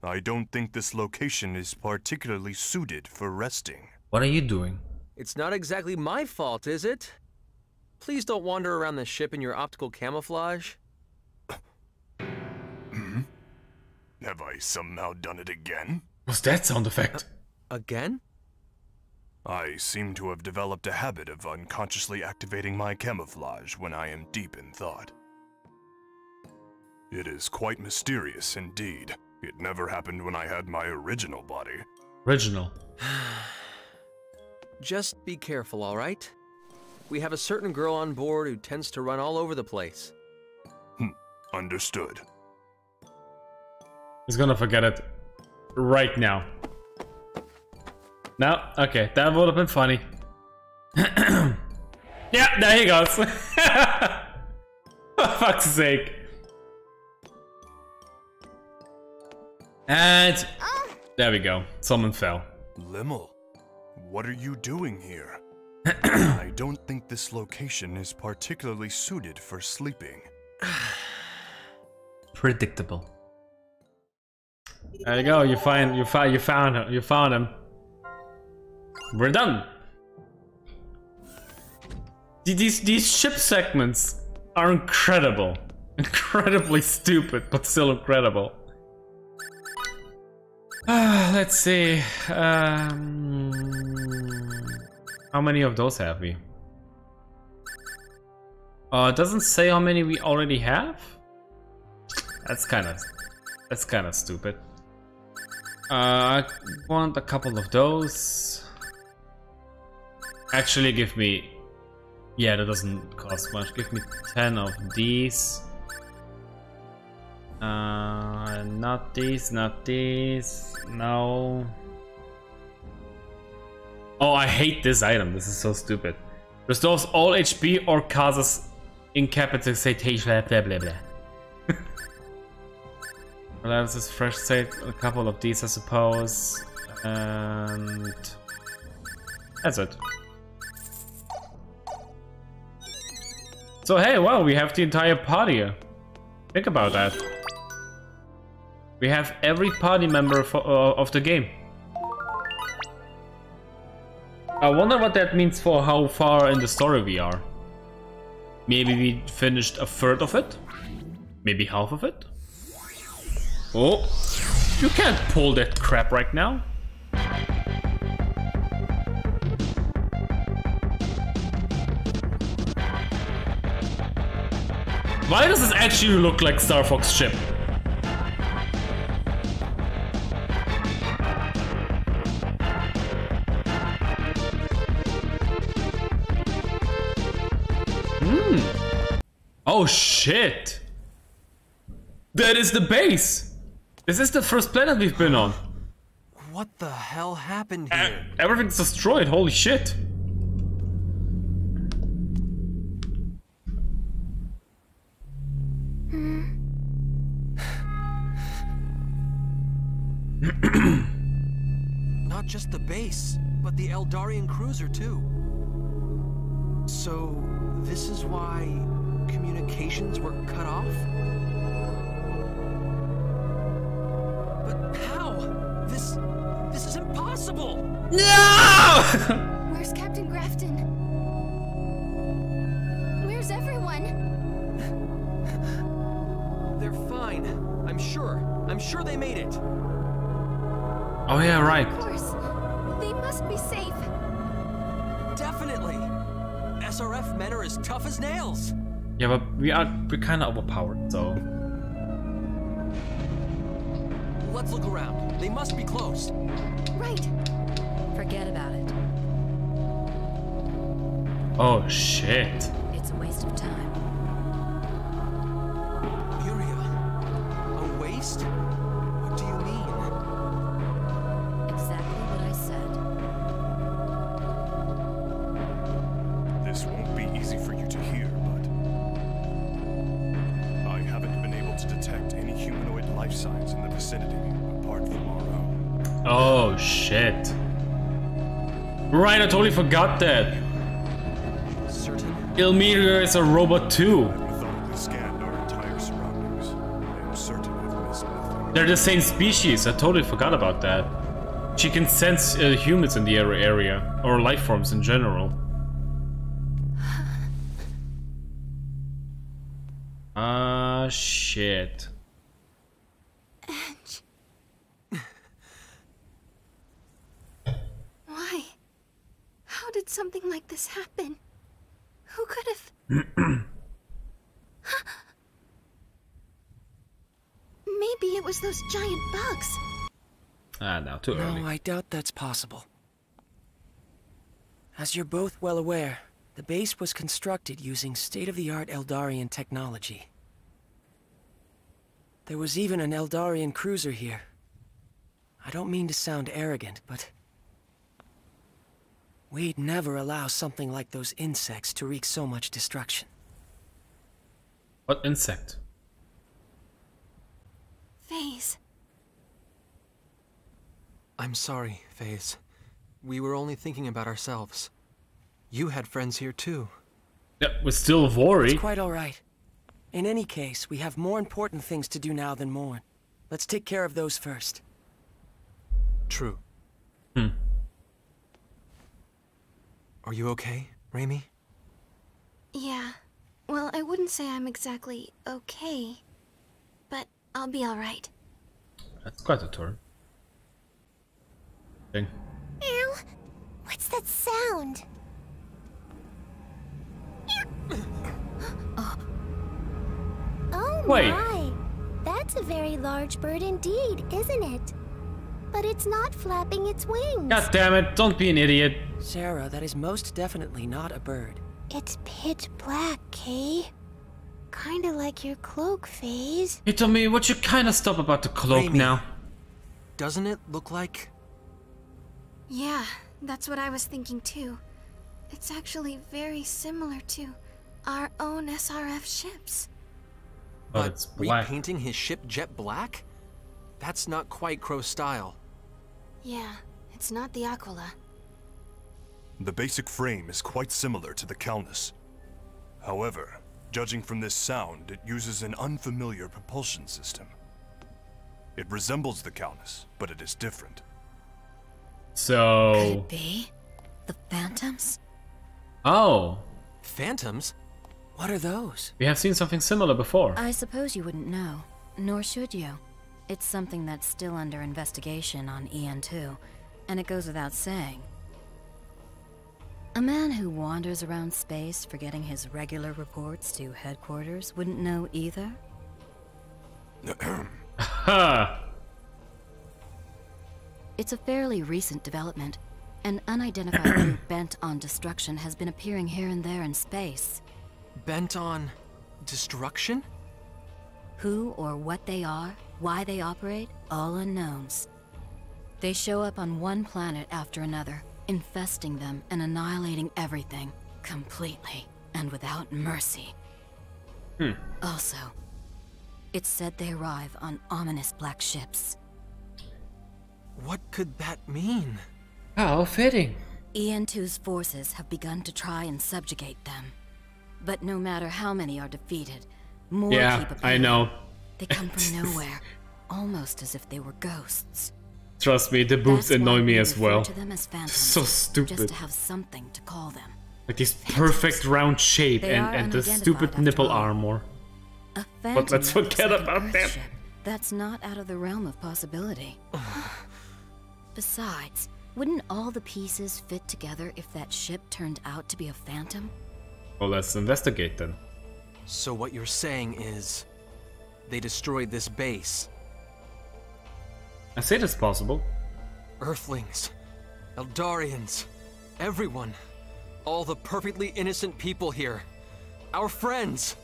I don't think this location is particularly suited for resting. What are you doing? It's not exactly my fault, is it? Please don't wander around the ship in your optical camouflage. Hmm? Have I somehow done it again? What's that sound effect? Again? I seem to have developed a habit of unconsciously activating my camouflage when I am deep in thought. It is quite mysterious indeed. It never happened when I had my original body. Original. Just be careful, alright? We have a certain girl on board who tends to run all over the place. Hmm, understood. He's gonna forget it right now. No? Okay, that would have been funny. yeah, there he goes. For fuck's sake. And there we go. Someone fell. Lymle, what are you doing here? I don't think this location is particularly suited for sleeping. Predictable. There you go. You find you found you found him. You found him. We're done. These these ship segments are incredible, incredibly stupid, but still incredible. Uh, let's see. Um, how many of those have we? Uh, it doesn't say how many we already have. That's kind of that's kind of stupid. Uh, I want a couple of those. Actually, give me. Yeah, that doesn't cost much. Give me 10 of these. Uh, not these, not these. No. Oh, I hate this item. This is so stupid. Restores all HP or causes incapacitation. Blah blah blah. Allows this fresh state. A couple of these, I suppose. And that's it. So hey, well, we have the entire party. Think about that. We have every party member for, uh, of the game. I wonder what that means for how far in the story we are. Maybe we finished a third of it? Maybe half of it? Oh, you can't pull that crap right now. Why does this actually look like Star Fox ship? Oh shit! That is the base! This is the first planet we've been on. What the hell happened here? Everything's destroyed, holy shit. Hmm. Not just the base, but the Eldarian cruiser too. So, this is why communications were cut off? But how? This... this is impossible! No! Where's Captain Grafton? Where's everyone? They're fine. I'm sure. I'm sure they made it. Oh yeah, right. Of course. They must be safe. Definitely. SRF men are as tough as nails. Yeah, but we are we're kind of overpowered, so. Let's look around. They must be close. Right. Forget about it. Oh shit. It's a waste of time. Right, I totally forgot that. Certain? Ilmir is a robot too. Methodically scanned our entire surroundings. I am certain I've missed nothing. They're the same species. I totally forgot about that. She can sense uh, humans in the area, or life forms in general. Ah, shit. Edge. Why? How did something like this happen? Who could have. Maybe it was those giant bugs. Ah, now too early. No, I doubt that's possible. As you're both well aware, the base was constructed using state-of-the-art Eldarian technology. There was even an Eldarian cruiser here. I don't mean to sound arrogant, but... We'd never allow something like those insects to wreak so much destruction. What insect? Faize. I'm sorry, Faize. We were only thinking about ourselves. You had friends here too. Yeah, we're still worried. It's quite alright. In any case, we have more important things to do now than mourn. Let's take care of those first. True. Hmm. Are you okay, Reimi? Yeah. Well, I wouldn't say I'm exactly okay. But I'll be alright. That's quite a turn. Thing. Ow! What's that sound? Oh Wait. my! That's a very large bird indeed, isn't it? But it's not flapping its wings. God damn it, don't be an idiot. Sarah, that is most definitely not a bird. It's pitch black, Kay. Kinda like your cloak Faize. Hey me, would you kinda stop about the cloak Reimi. now? Doesn't it look like... Yeah, that's what I was thinking too. It's actually very similar to our own SRF ships. But it's black. repainting his ship jet black? That's not quite Crow style. Yeah, it's not the Aquila. The basic frame is quite similar to the Calnus. However, judging from this sound, it uses an unfamiliar propulsion system. It resembles the Calnus, but it is different. So. could Be? The Phantoms? Oh, Phantoms? What are those? we have seen something similar before. I suppose you wouldn't know, nor should you. It's something that's still under investigation on EN2, and it goes without saying. A man who wanders around space forgetting his regular reports to headquarters wouldn't know either? It's a fairly recent development. An unidentified group bent on destruction has been appearing here and there in space. Bent on... destruction? Who or what they are, why they operate, all unknowns. They show up on one planet after another, infesting them and annihilating everything, completely, and without mercy. Hmm. Also, it's said they arrive on ominous black ships. What could that mean? How fitting. EN2's forces have begun to try and subjugate them. But no matter how many are defeated, more Yeah, keep I know. They come from nowhere, almost as if they were ghosts. Trust me, the boobs That's annoy me as well. to them as phantoms, So Just to have something to call them. Like this perfect round shape They and, and the stupid nipple all. armor. But let's forget like about that. That's not out of the realm of possibility. Besides, wouldn't all the pieces fit together if that ship turned out to be a phantom? Well, let's investigate then. So what you're saying is... They destroyed this base. I say it's possible. Earthlings. Eldarians. Everyone. All the perfectly innocent people here. Our friends.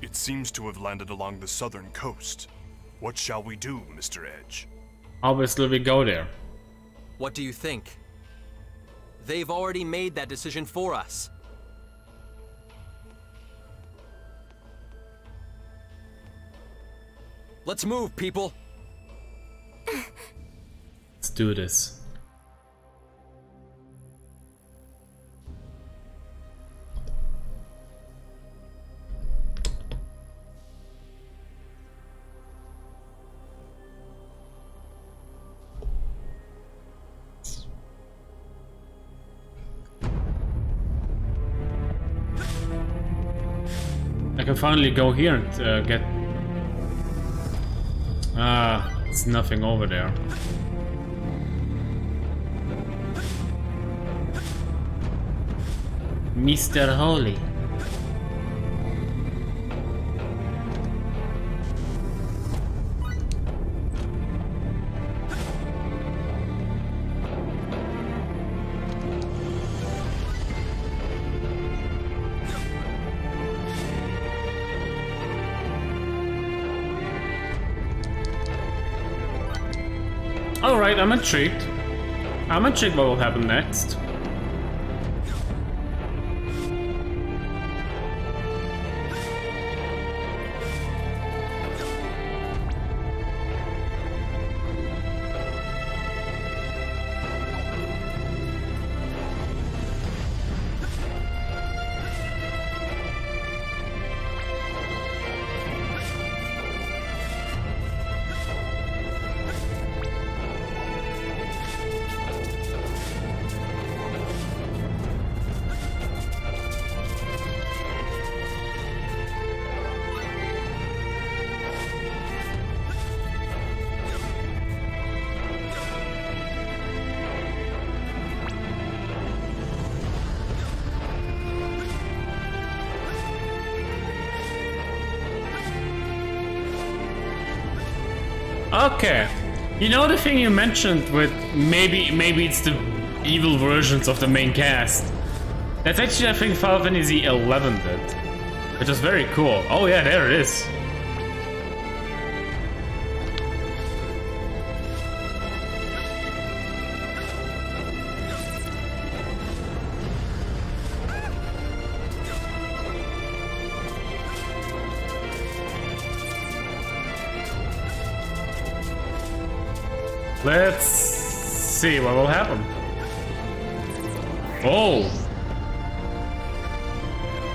It seems to have landed along the southern coast. What shall we do, Mr. Edge? Obviously, we go there. What do you think? They've already made that decision for us. Let's move, people. Let's do this. I can finally go here and uh, get Ah, it's nothing over there. Mr. Holy. I'm intrigued. I'm intrigued what will happen next. Okay. You know the thing you mentioned with maybe maybe it's the evil versions of the main cast. That's actually I think Final Fantasy 11 did. Which is very cool. Oh yeah, there it is. See what will happen. Oh!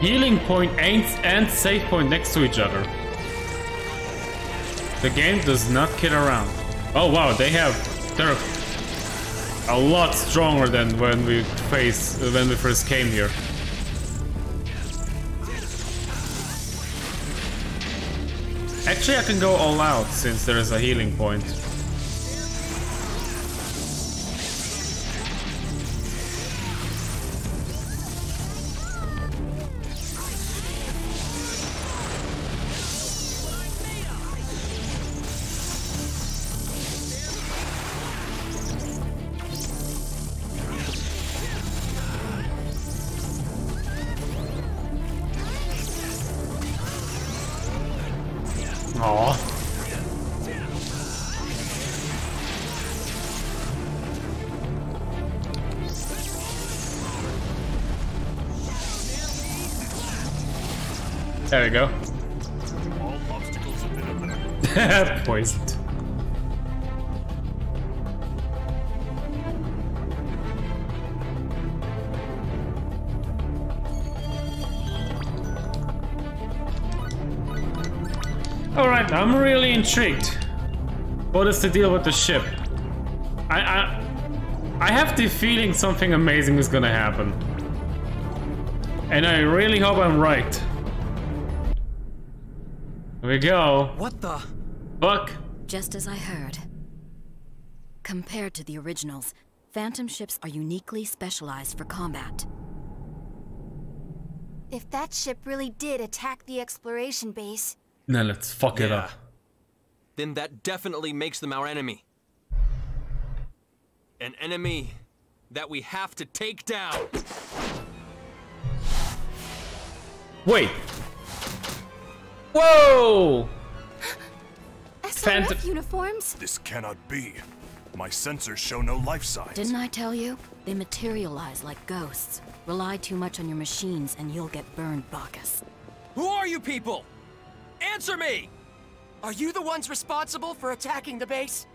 Healing point point and, and save point next to each other. The game does not kid around. Oh wow, they have... They're a lot stronger than when we faced... when we first came here. Actually, I can go all out since there is a healing point. Intrigued. What is the deal with the ship? I, I I have the feeling something amazing is gonna happen. And I really hope I'm right. Here we go. What the? Fuck. Just as I heard. Compared to the originals, Phantom ships are uniquely specialized for combat. If that ship really did attack the exploration base, Now let's fuck it up. Then that definitely makes them our enemy. An enemy that we have to take down. Wait. Whoa! SRF Phantom- uniforms? This cannot be. My sensors show no life signs. Didn't I tell you? They materialize like ghosts. Rely too much on your machines and you'll get burned, Bacchus. Who are you people? Answer me! Are you the ones responsible for attacking the base?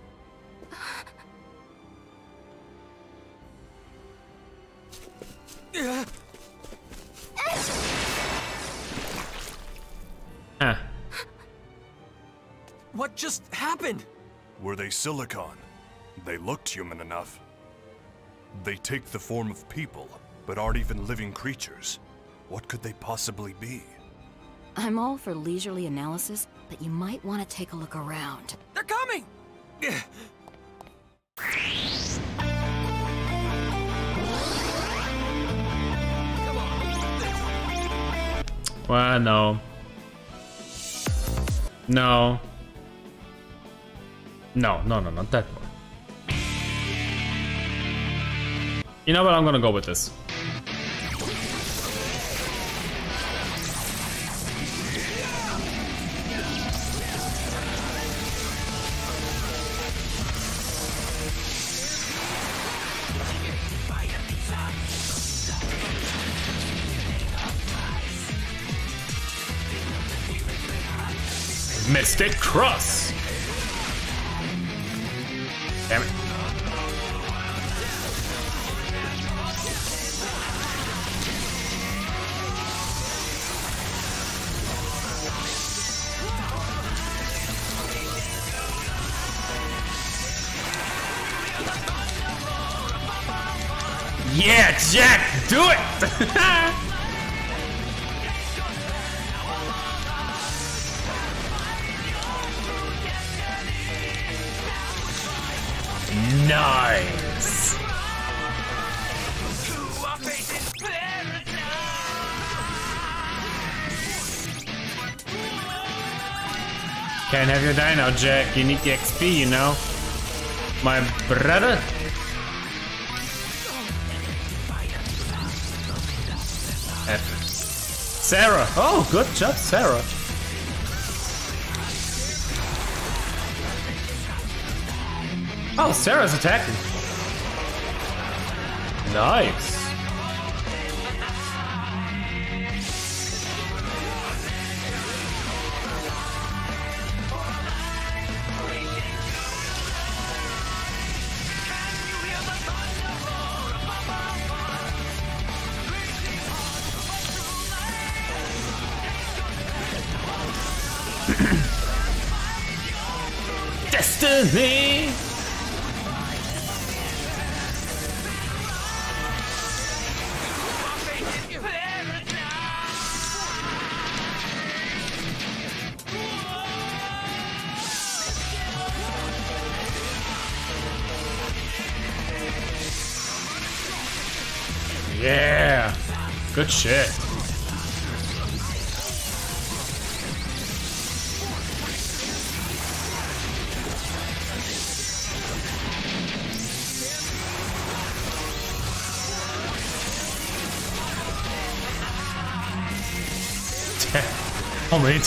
Ugh. Huh. What just happened? Were they silicon? They looked human enough. They take the form of people, but aren't even living creatures. What could they possibly be? I'm all for leisurely analysis, but you might want to take a look around. They're coming! Well, no. No. No, no, no, not that one. You know what? I'm gonna go with this. Mystic Cross. Damn it. Yeah, Jack, do it! Can't have your die now, Jack. You need the XP, you know? My brother? F. Sarah. Oh, good job, Sarah. Oh, Sarah's attacking. Nice.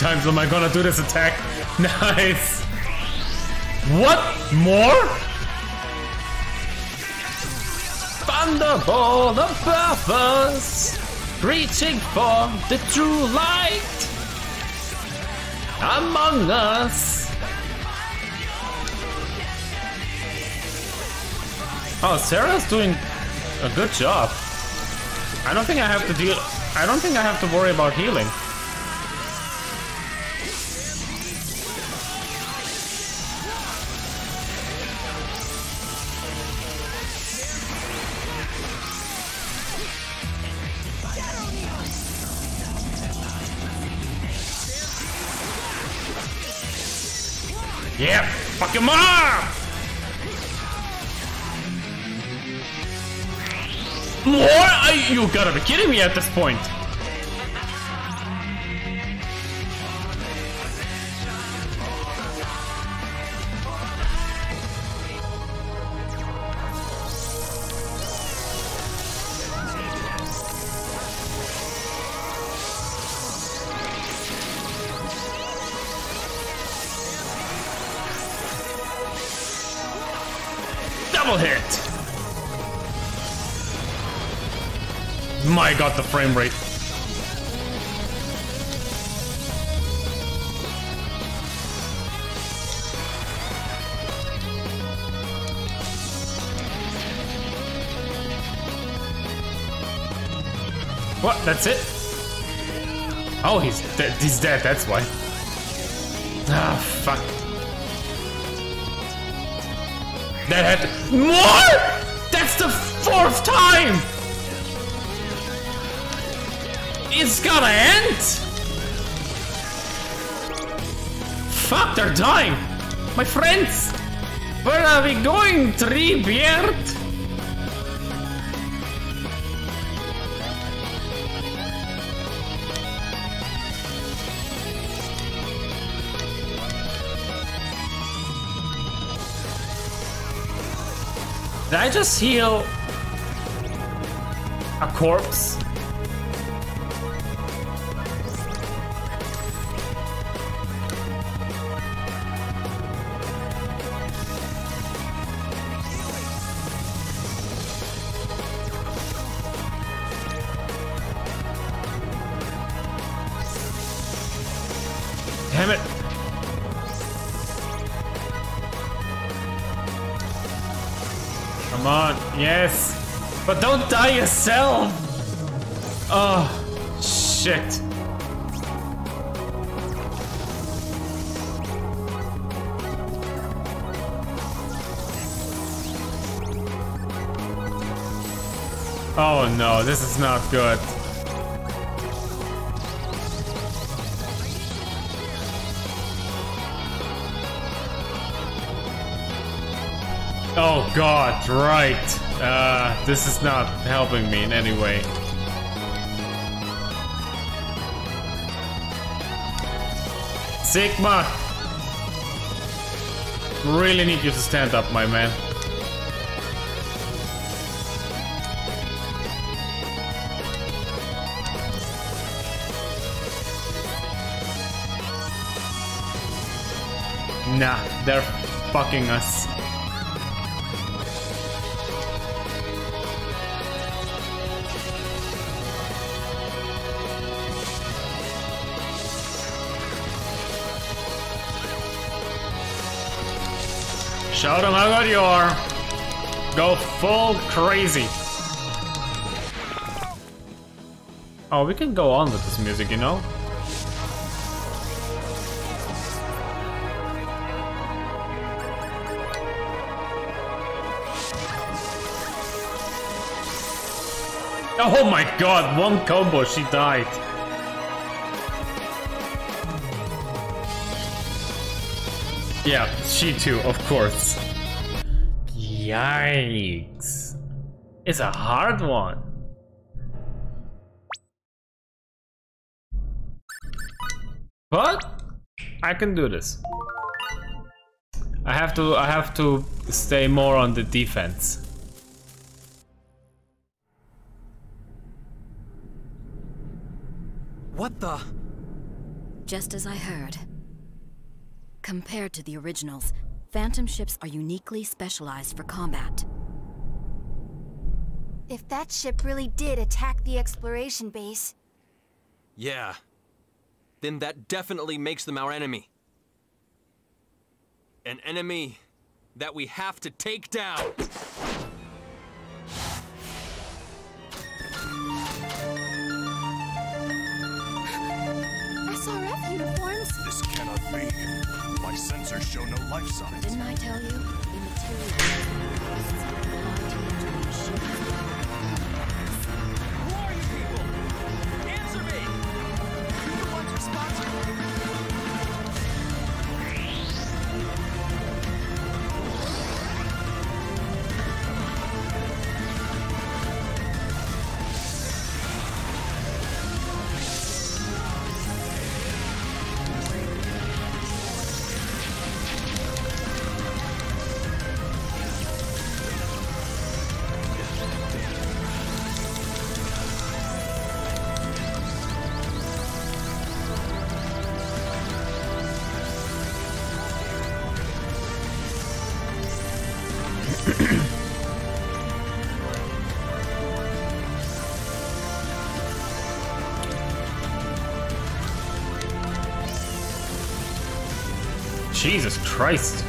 Times am I gonna do this attack? Nice. What? More? Thunderbolt above us, reaching for the true light among us. Oh, Sarah's doing a good job. I don't think I have to deal. I don't think I have to worry about healing. Gotta be kidding me at this point. The frame rate. What? That's it? Oh, he's dead. He's dead. That's why. Ah, fuck. That had more. That's the fourth time. It's gotta end. fuck, they're dying! My friends! Where are we going, Treebeard? Did I just heal a corpse? But don't die yourself. Oh, shit. Oh no, this is not good. Oh god, right. Uh, this is not helping me in any way. Sigma! Really need you to stand up, my man. Nah, they're fucking us. Show how good you are. Go full crazy. Oh, we can go on with this music, you know? Oh my god, one combo, she died. Yeah, she too, of course. Yikes. It's a hard one. But I can do this. I have to I have to stay more on the defense. What the? Just as I heard. Compared to the originals, Phantom ships are uniquely specialized for combat. If that ship really did attack the exploration base, Yeah. Then that definitely makes them our enemy. An enemy that we have to take down. SRF uniforms? This cannot be. My sensors show no life signs. Didn't I tell you? The Who are you people? Answer me! You're the ones responsible. Jesus Christ.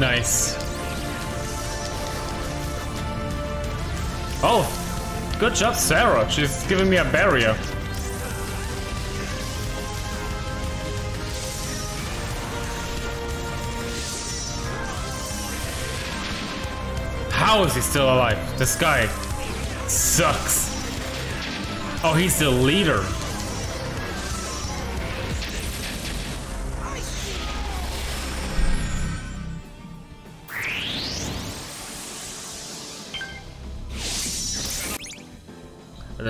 Nice. Oh, good job, Sarah. She's giving me a barrier. How is he still alive? This guy sucks. Oh, he's the leader.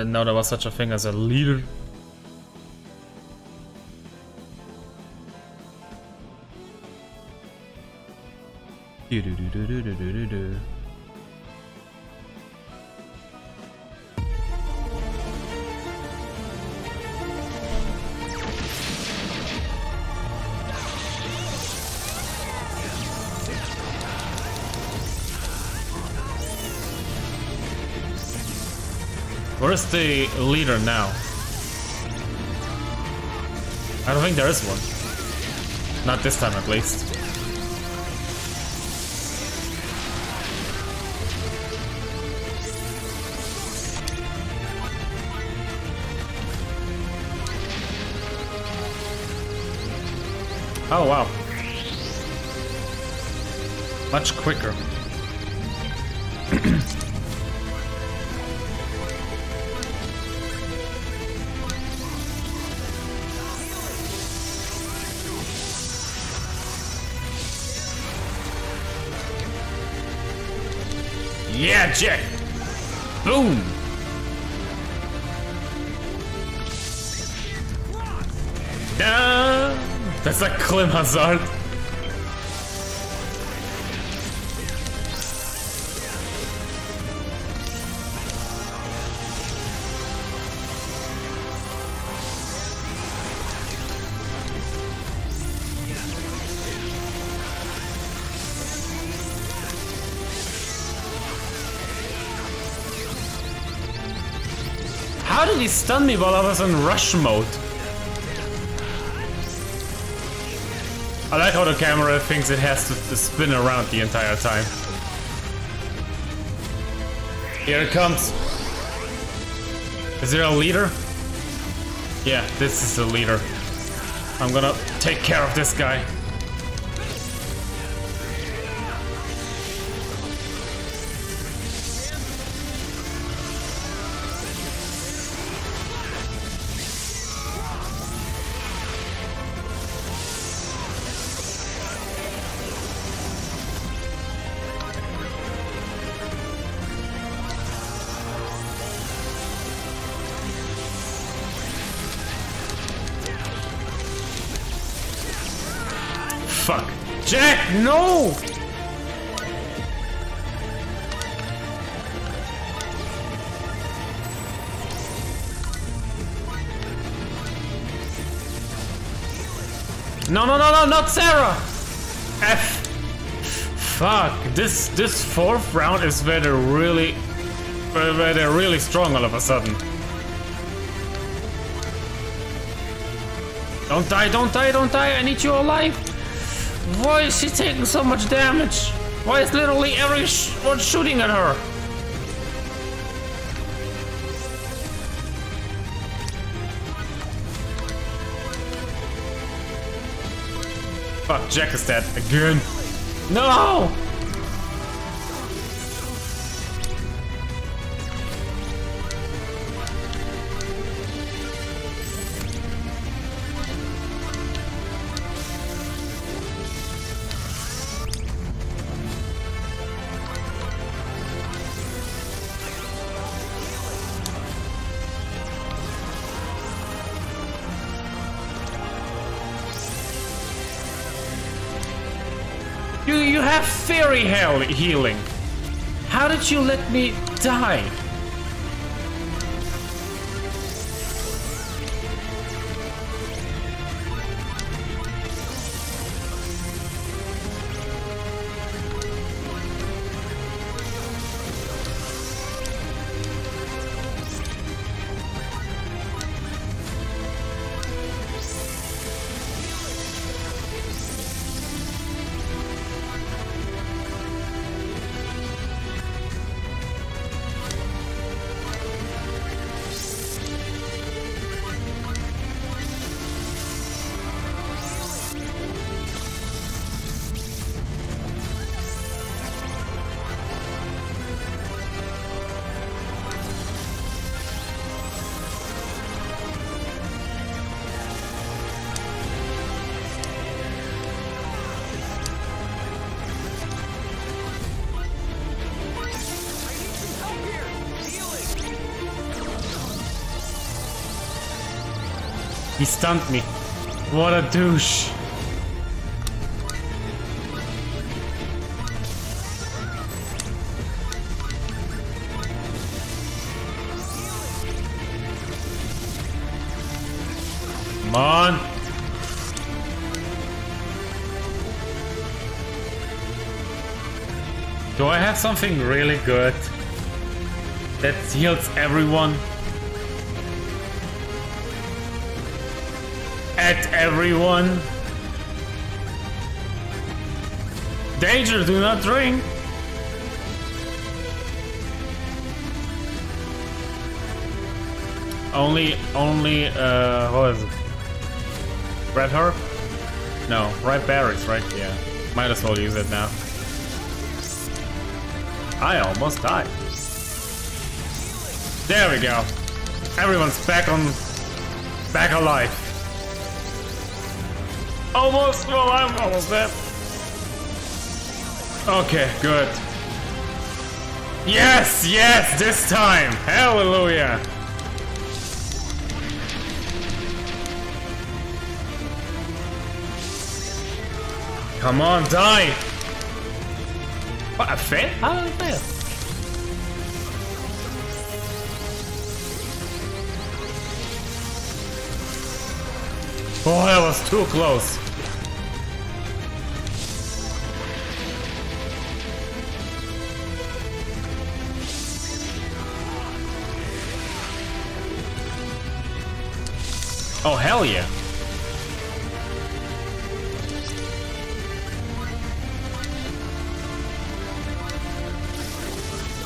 Didn't know there was such a thing as a leader. Do do do do do do do do. Where's the leader now? I don't think there is one. Not this time at least. Oh wow. Much quicker. Boom! Ah, that's like Clem Hazard. How did he stun me while I was in rush mode? I like how the camera thinks it has to, to spin around the entire time. Here it comes. Is there a leader? Yeah, this is the leader. I'm gonna take care of this guy. No! No, no, no, no, not Sarah! F. Fuck, this this fourth round is where they're really, where where they're really strong all of a sudden. Don't die, don't die, don't die, I need you alive! Why is she taking so much damage? Why is literally everyone shooting at her? Fuck, Jack is dead again. No! Have fairy hell healing. How did you let me die? He stunned me. What a douche. Come on. Do I have something really good that heals everyone? Everyone? Danger, do not drink! Only, only, uh, what is it? Red herb? No, red berries, right? Yeah. Might as well use it now. I almost died. There we go. Everyone's back on... back alive. Almost, well, I'm almost there. Okay, good. Yes, yes, this time! Hallelujah! Come on, die! What, I failed? How did I fail? Oh, that too close. Oh, hell yeah.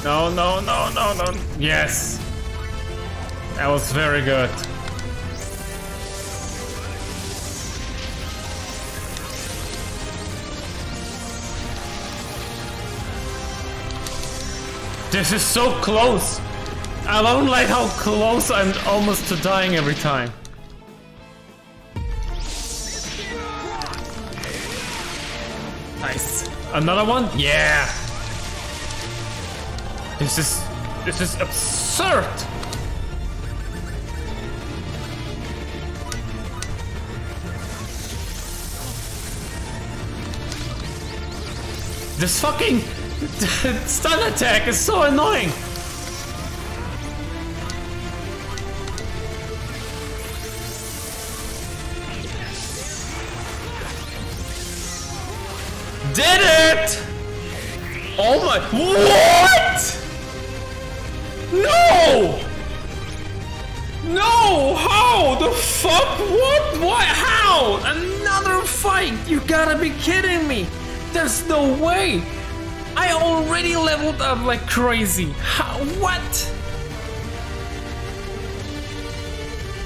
No, no, no, no, no. Yes. That was very good. This is so close. I don't like how close I'm almost to dying every time. Nice. Another one? Yeah. This is this is absurd. This fucking stun attack is so annoying. Did it! Oh my, what? No! No! How? The fuck? What? What? How? Another fight? You gotta be kidding me! There's no way! I already leveled up like crazy. How? What?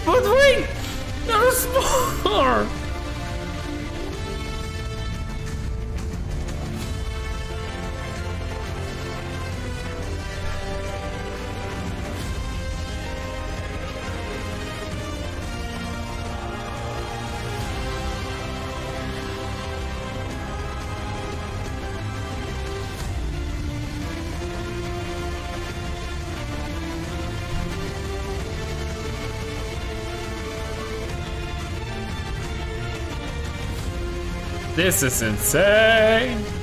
But wait! There's more! This is insane!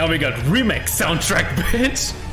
Now we got remix soundtrack, bitch!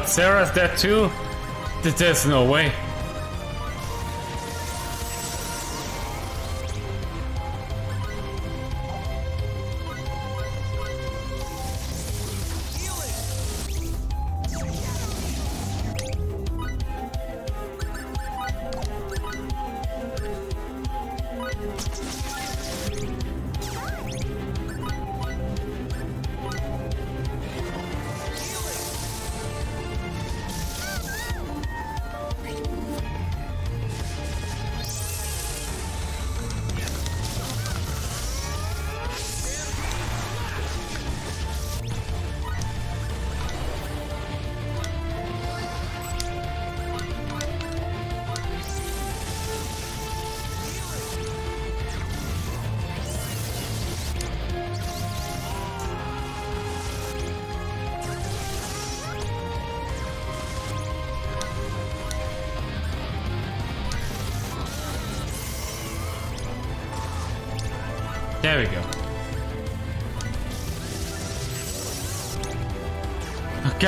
God, Sarah's dead too? There's no way.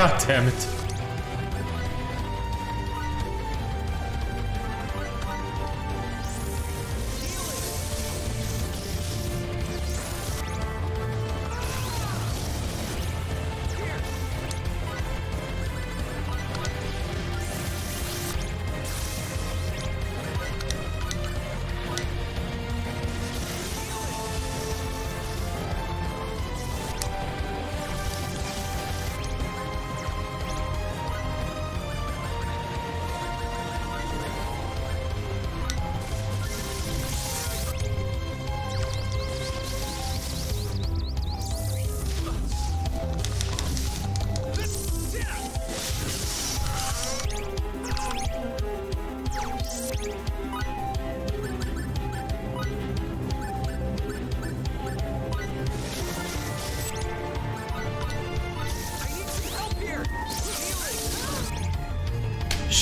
God damn it.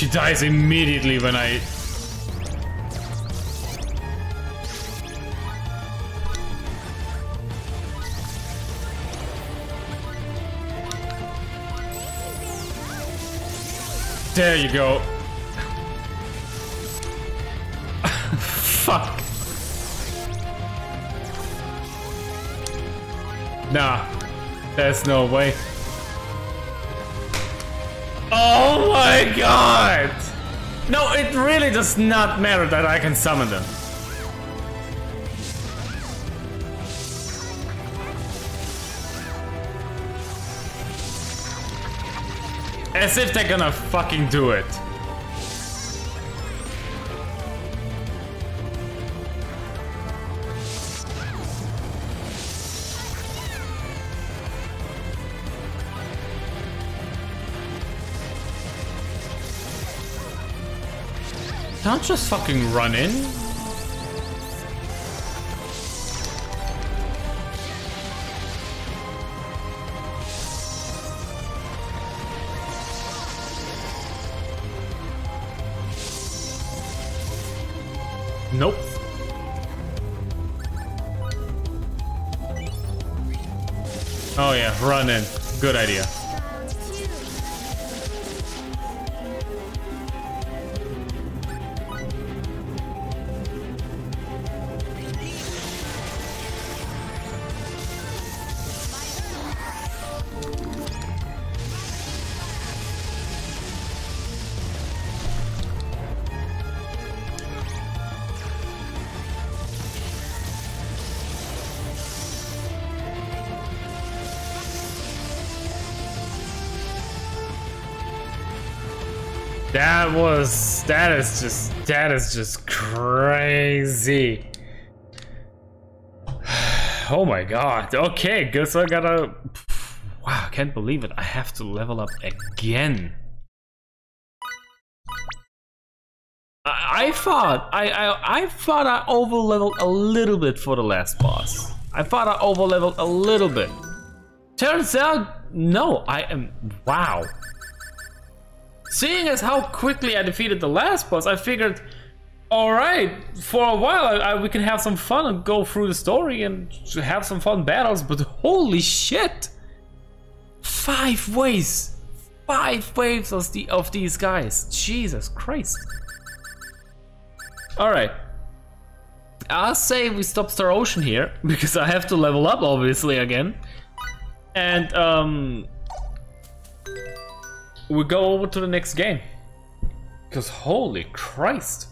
She dies immediately when I... There you go. Fuck. Nah. There's no way. My god! No, it really does not matter that I can summon them. As if they're gonna fucking do it. Can't just fucking run in? Nope. Oh yeah, run in. Good idea. That is just that is just crazy. Oh my god. Okay, guess I gotta Wow, I can't believe it. I have to level up again. I, I thought I, I I thought I over leveled a little bit for the last boss. I thought I over leveled a little bit. Turns out no, I am wow. Seeing as how quickly I defeated the last boss, I figured All right, for a while I, we can have some fun and go through the story and have some fun battles, but holy shit! Five waves! Five waves of, the, of these guys! Jesus Christ! Alright. I'll say we stop Star Ocean here, because I have to level up obviously again. And um, we go over to the next game. Because holy Christ.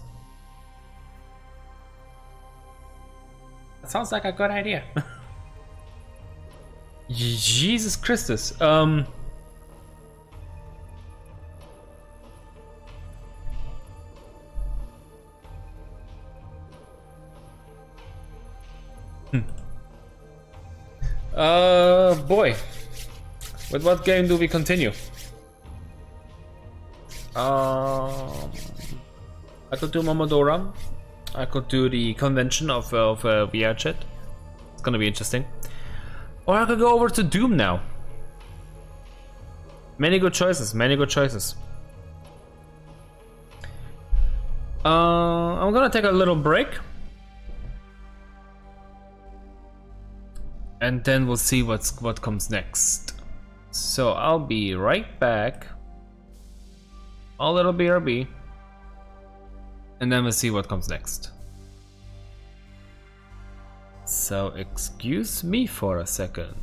That sounds like a good idea. Jesus Christus. Um. Hmm. Uh, boy. With what game do we continue? Um, I could do Momodora. I could do the convention of, of uh, VR chat. It's gonna be interesting. Or I could go over to Doom now. Many good choices, many good choices. Uh, I'm gonna take a little break. And then we'll see what's what comes next. So I'll be right back. A little BRB. And then we'll see what comes next. So excuse me for a second.